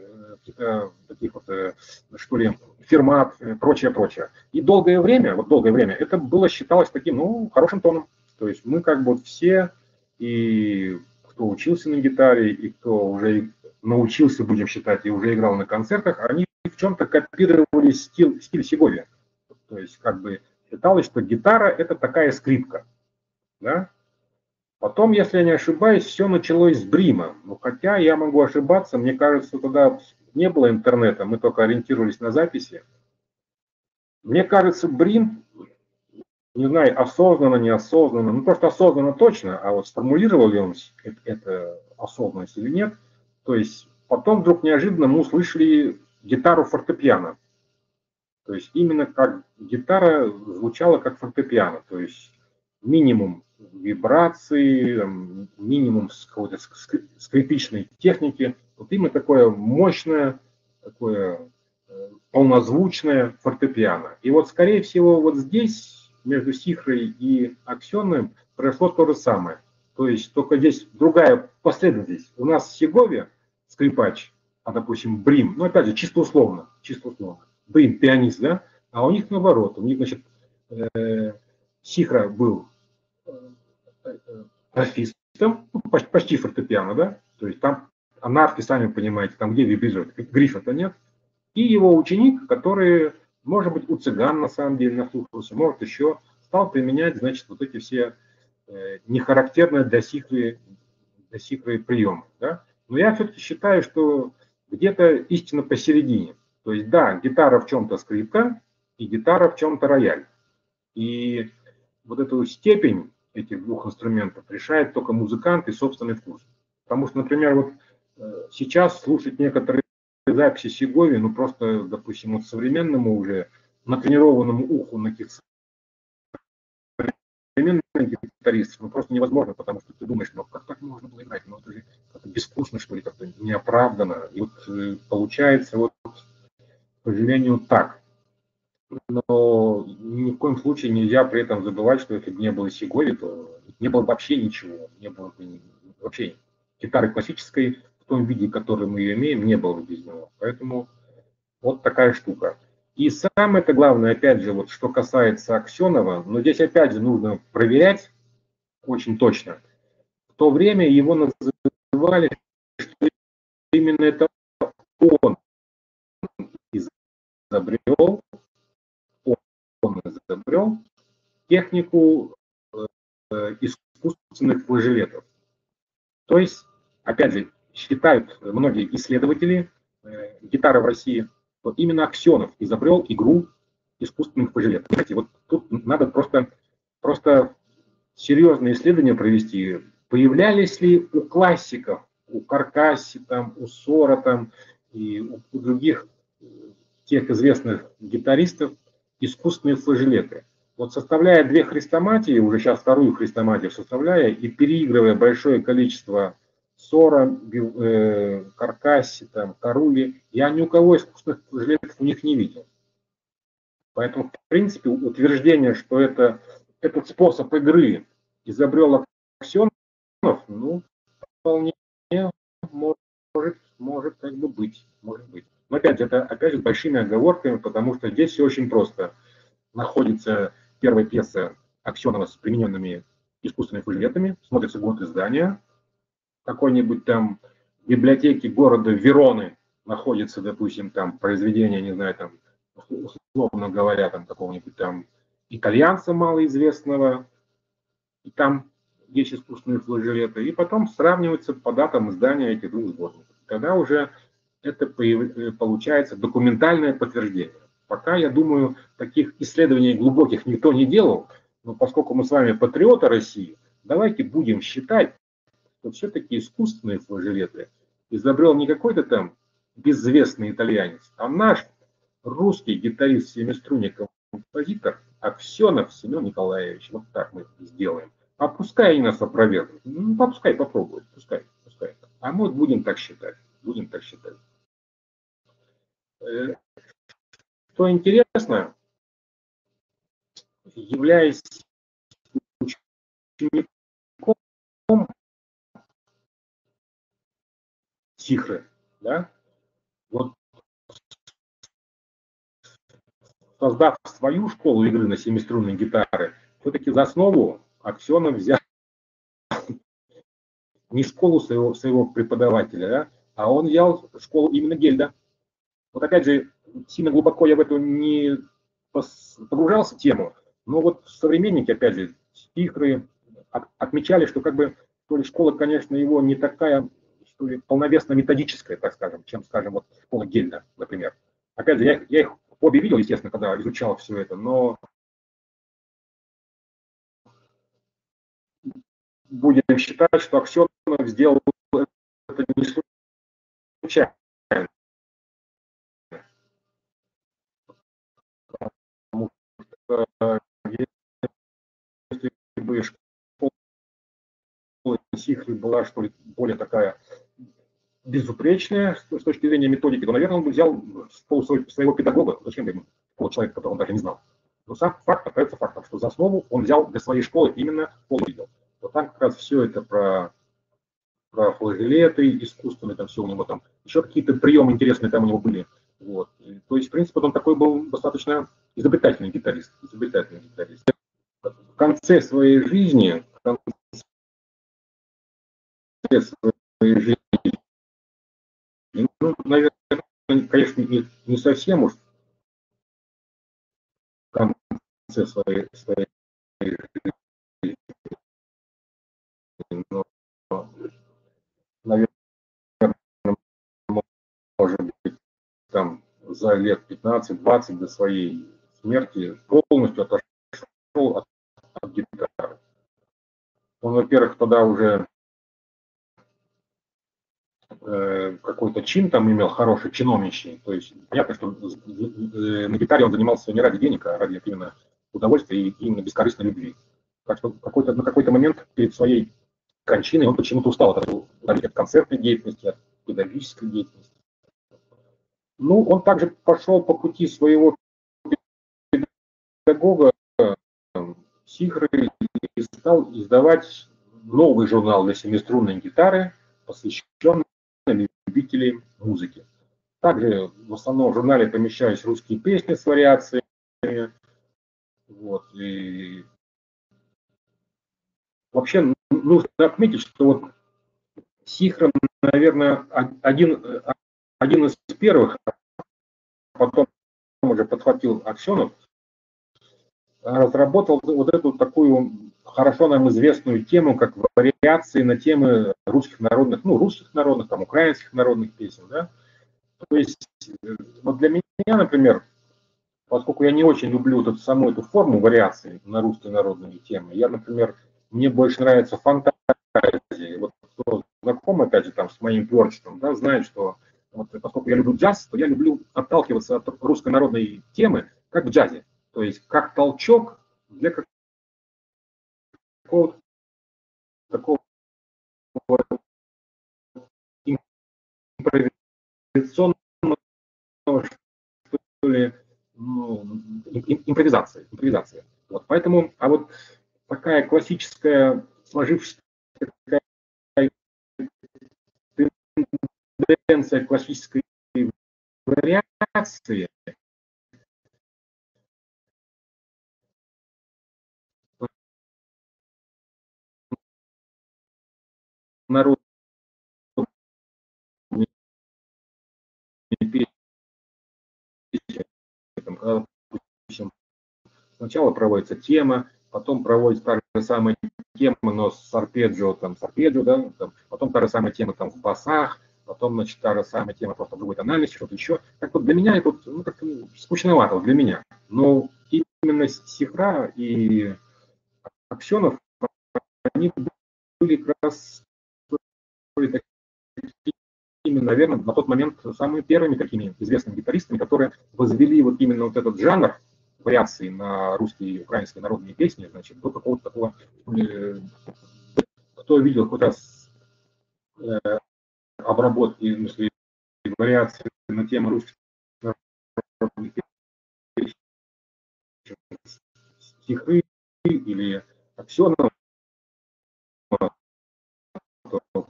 э, таких вот, э, что ли, фирмат, э, прочее, прочее. И долгое время, вот долгое время, это было считалось таким, ну, хорошим тоном. То есть мы как бы все, и кто учился на гитаре, и кто уже научился, будем считать, и уже играл на концертах, они в чем-то копировали стиль, стиль Сеговия. То есть как бы считалось, что гитара – это такая скрипка. Да? Потом, если я не ошибаюсь, все началось с Брима. Ну, хотя я могу ошибаться, мне кажется, тогда не было интернета, мы только ориентировались на записи. Мне кажется, Брим, не знаю, осознанно, неосознанно, ну, просто осознанно точно, а вот сформулировал ли он это, это осознанность или нет, то есть потом вдруг неожиданно мы услышали гитару фортепиано. То есть именно как гитара звучала как фортепиано, то есть минимум вибрации, минимум какой-то скрипичной техники. Вот именно такое мощное, такое э, полнозвучное фортепиано. И вот, скорее всего, вот здесь, между Сихрой и Аксеновым, произошло то же самое. То есть только здесь другая последовательность. У нас Сегове скрипач, а, допустим, Брим, ну, опять же, чисто условно, чисто условно. Брим пианист, да? А у них наоборот, у них, значит, э, Сихра был орфистом, ну, почти, почти фортепиано, да, то есть там анархи, сами понимаете, там где вибрирует, грифа-то нет, и его ученик, который, может быть, у цыган на самом деле наслушался, может еще, стал применять, значит, вот эти все э, нехарактерные для сихры, для сихры приемы, да. Но я все-таки считаю, что где-то истина посередине. То есть, да, гитара в чем-то скрипка, и гитара в чем-то рояль. И вот эту степень этих двух инструментов решает только музыкант и собственный вкус. Потому что, например, вот э, сейчас слушать некоторые записи Сегови, ну просто, допустим, вот современному уже натренированному уху на каких современных гитаристов, ну, просто невозможно, потому что ты думаешь, ну, как так можно было играть? Ну, это же как безвкусно, что ли, как-то неоправданно. И вот э, получается, вот, к сожалению, так. Но ни в коем случае нельзя при этом забывать, что если не было Сигови, то не было бы вообще ничего, не было бы вообще гитары классической в том виде, который мы ее имеем, не было бы без него. Поэтому вот такая штука. И самое это главное, опять же, вот что касается Аксенова, но здесь опять же нужно проверять очень точно. В то время его называли, что именно это он изобрел, он изобрел технику э, искусственных флажелетов. То есть, опять же, считают многие исследователи э, гитары в России – вот именно Аксенов изобрел игру искусственных пожилет. Понимаете, вот тут надо просто, просто серьезные исследования провести. Появлялись ли у классиков, у Каркаси, там, у Сора там, и у, у других тех известных гитаристов искусственные флажелеты. Вот составляя две хрестоматии, уже сейчас вторую хрестоматию составляя, и переигрывая большое количество Сора, э, Каркаси, там, Карули, я ни у кого искусственных жилетов у них не видел. Поэтому, в принципе, утверждение, что это, этот способ игры изобрел Аксенов, ну, вполне может, может как бы быть, может быть. Но опять же, это опять же большими оговорками, потому что здесь все очень просто. Находится первая пьеса Аксенова с примененными искусственными флажелетами, смотрится год издания, какой-нибудь там библиотеке города Вероны находится, допустим, там произведение, не знаю, там, условно говоря, там какого-нибудь там итальянца малоизвестного, и там есть искусственные флажелеты, и потом сравниваются по датам издания этих двух сборников. Тогда уже это э, получается документальное подтверждение. Пока, я думаю, таких исследований глубоких никто не делал, но поскольку мы с вами патриоты России, давайте будем считать, что все-таки искусственные флажелеты изобрел не какой-то там безвестный итальянец, а наш русский гитарист семиструнник композитор Аксенов Семен Николаевич. Вот так мы сделаем. А пускай они нас опровергнут. Ну, пускай попробуют, пускай, пускай. А мы будем так считать. Будем так считать. Что интересно, являясь учеником Тихры, да, вот создав свою школу игры на семиструнной гитаре, все-таки за основу Аксенов взял не школу своего, своего преподавателя, да, а он взял школу именно Гельда. Вот опять же, сильно глубоко я в эту не погружался тему, но вот современники, опять же, стихры отмечали, что как бы то ли школа, конечно, его не такая что ли, полновесно методическая, так скажем, чем, скажем, вот школа Гельда, например. Опять же, я, я их обе видел, естественно, когда изучал все это, но будем считать, что Аксенов сделал это не случайно. Потому что если бы школа Сихли была, что ли, более такая безупречная с точки зрения методики, то, наверное, он бы взял своего педагога, зачем ему такого человека, которого он даже не знал. Но сам факт остается фактом, что за основу он взял для своей школы именно школу видел. Вот там как раз все это про, про флагелеты искусственные, там все у него там, еще какие-то приемы интересные там у него были. Вот. То есть, в принципе, он такой был достаточно изобретательный гитарист, изобретательный гитарист. В конце своей жизни, в конце своей жизни ну, наверное, конечно, не, не совсем уж в конце своей, своей жизни, но, наверное, может быть, там за лет 15-20 до своей смерти полностью отошел от, от гитары. Он, во-первых, тогда уже Э, какой-то чин там имел хороший, чиновничий. То есть понятно, что э, на гитаре он занимался не ради денег, а ради именно удовольствия и именно бескорыстной любви. Так что какой-то, на какой-то момент перед своей кончиной он почему-то устал от, от концертной деятельности, от педагогической деятельности. Ну, он также пошел по пути своего педагога Сихры и стал издавать новый журнал для семиструнной гитары, посвященный любителям музыки. Также в основном в журнале помещались русские песни с вариациями. Вот, и вообще нужно отметить, что вот Сихрон, наверное, один, один из первых, а потом уже подхватил Аксенов, разработал вот эту такую хорошо нам известную тему, как вариации на темы русских народных, ну, русских народных, там, украинских народных песен, да. То есть, вот для меня, например, поскольку я не очень люблю эту, саму эту форму вариации на русские народные темы, я, например, мне больше нравится фантазия. Вот кто знаком, опять же, там, с моим творчеством, да, знает, что вот, поскольку я люблю джаз, то я люблю отталкиваться от русской народной темы, как в джазе. То есть как толчок для какого-то такого импровизационного, что ли, ну, импровизация, импровизация. Вот, поэтому, а вот такая классическая, сложившаяся тенденция классической вариации, народ сначала проводится тема, потом проводится та же самая тема, но с арпеджио, там, с арпеджио, да, там, потом та же самая тема там в басах, потом, значит, та же самая тема просто другой тональности, что-то еще. Так вот для меня это ну, как скучновато, для меня. Но именно Сихра и Аксенов, они были как раз такими, наверное, на тот момент самыми первыми такими известными гитаристами, которые возвели вот именно вот этот жанр вариации на русские и украинские народные песни, значит, до какого-то такого, э, кто видел хоть раз э, обработки, в смысле, вариации на тему русских стихы или Аксенова,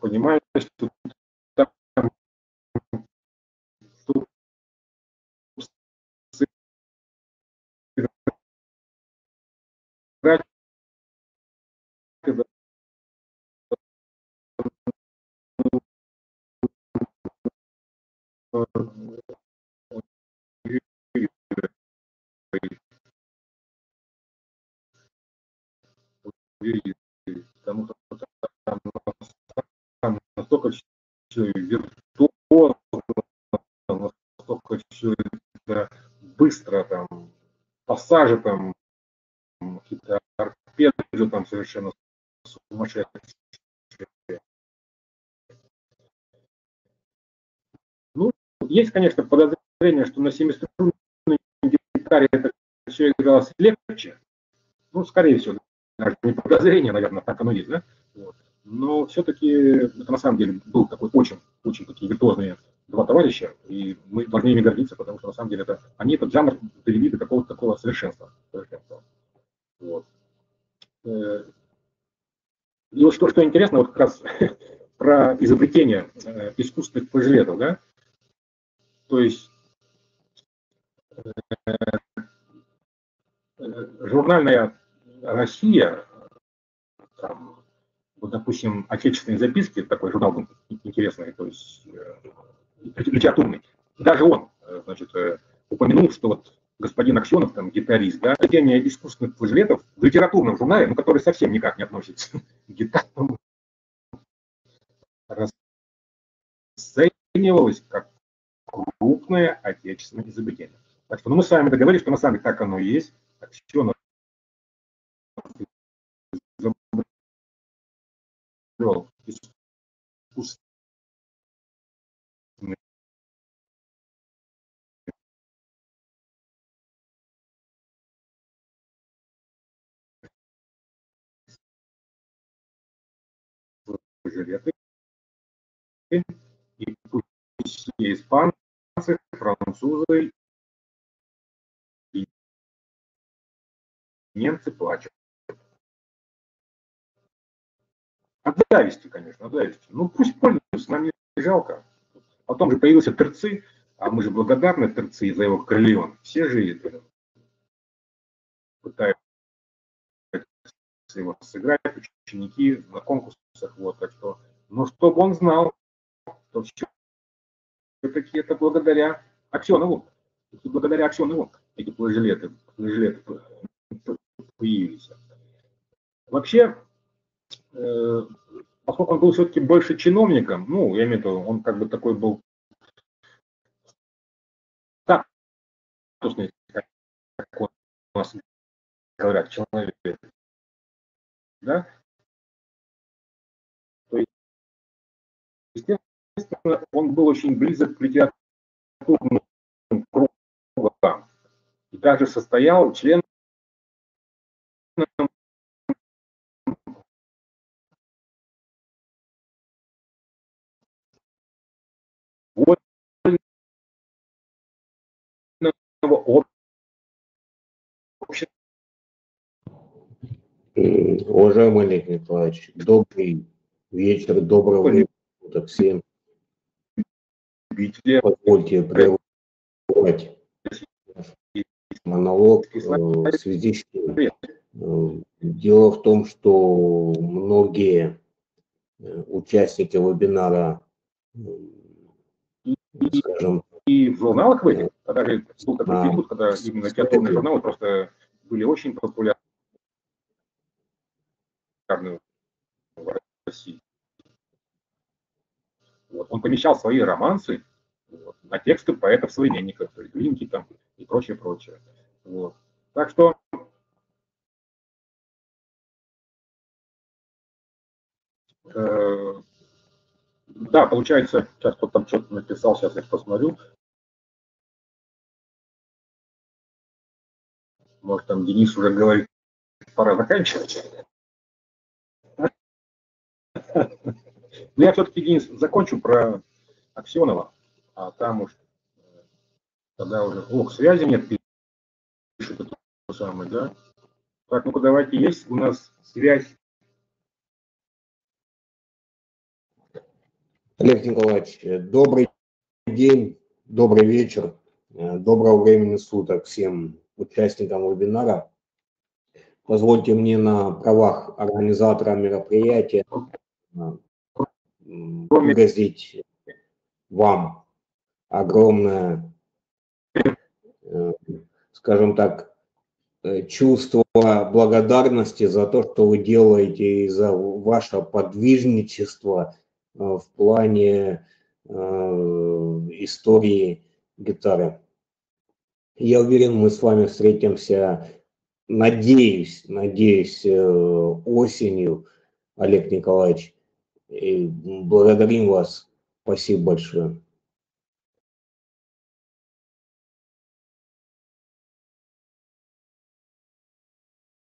понимаешь, что там потому что там настолько все виртуозно, настолько все это быстро, там, пассажи там, какие-то арпеджио там совершенно сумасшедшие. Есть, конечно, подозрение, что на семиструнной гитаре это все игралось легче. Ну, скорее всего, даже не подозрение, наверное, так оно есть, да? Вот но все-таки это на самом деле был такой очень, очень такие виртуозные два товарища, и мы должны ими гордиться, потому что на самом деле это, они этот жанр довели до какого-то такого совершенства. совершенства. Вот. Э, и вот что, что интересно, вот как раз про изобретение э, искусственных флажолетов, да, то есть э, журнальная Россия там, вот, допустим, отечественные записки, такой журнал был интересный, то есть э, литературный, даже он, э, значит, э, упомянул, что вот господин Аксенов, там, гитарист, да, чтение искусственных флажолетов в литературном журнале, ну, который совсем никак не относится к гитарному, расценивалось как крупное отечественное изобретение. Так что ну, мы с вами договорились, что на самом деле так оно и есть. Аксенов вел жилеты, и пусть все испанцы, французы и немцы плачут. От зависти, конечно, от зависти. Ну, пусть пользуются, нам не жалко. Потом же появился Терцы, а мы же благодарны Терцы за его крыльон. Все же пытаются его сыграть, ученики на конкурсах, вот, так что, но чтобы он знал, что все-таки это благодаря Аксенову, благодаря Аксенову эти плежилеты, плежилеты появились. Вообще, э, поскольку он был все-таки больше чиновником, ну, я имею в виду, он как бы такой был статусный, как у нас говорят, человек, да, то есть, естественно, он был очень близок к литературным кругам. И также состоял членом общества. Уважаемый Олег Николаевич, добрый вечер, доброго времени суток всем. Позвольте прервать монолог э, в связи с чем. Э, дело в том, что многие э, участники вебинара, скажем... И в журналах в этих, когда же был такой период, когда именно литературные журналы просто были очень популярны в России. Вот. Он помещал свои романсы вот, на тексты поэтов-современников, Глинки там и прочее, прочее. Вот. Так что э, да, получается, сейчас кто там что-то написал, сейчас я посмотрю. Может, там Денис уже говорит, пора заканчивать. Но я все-таки, Денис, закончу про Аксенова, а там уж э, тогда уже, ох, связи нет, пишет это самое, да? Так, ну-ка давайте, есть у нас связь. Олег Николаевич, добрый день, добрый вечер, э, доброго времени суток всем участникам вебинара. Позвольте мне на правах организатора мероприятия выразить вам огромное, э, скажем так, э, чувство благодарности за то, что вы делаете и за ваше подвижничество э, в плане истории гитары. Я уверен, мы с вами встретимся, надеюсь, надеюсь, осенью, Олег Николаевич, и благодарим вас. Спасибо большое.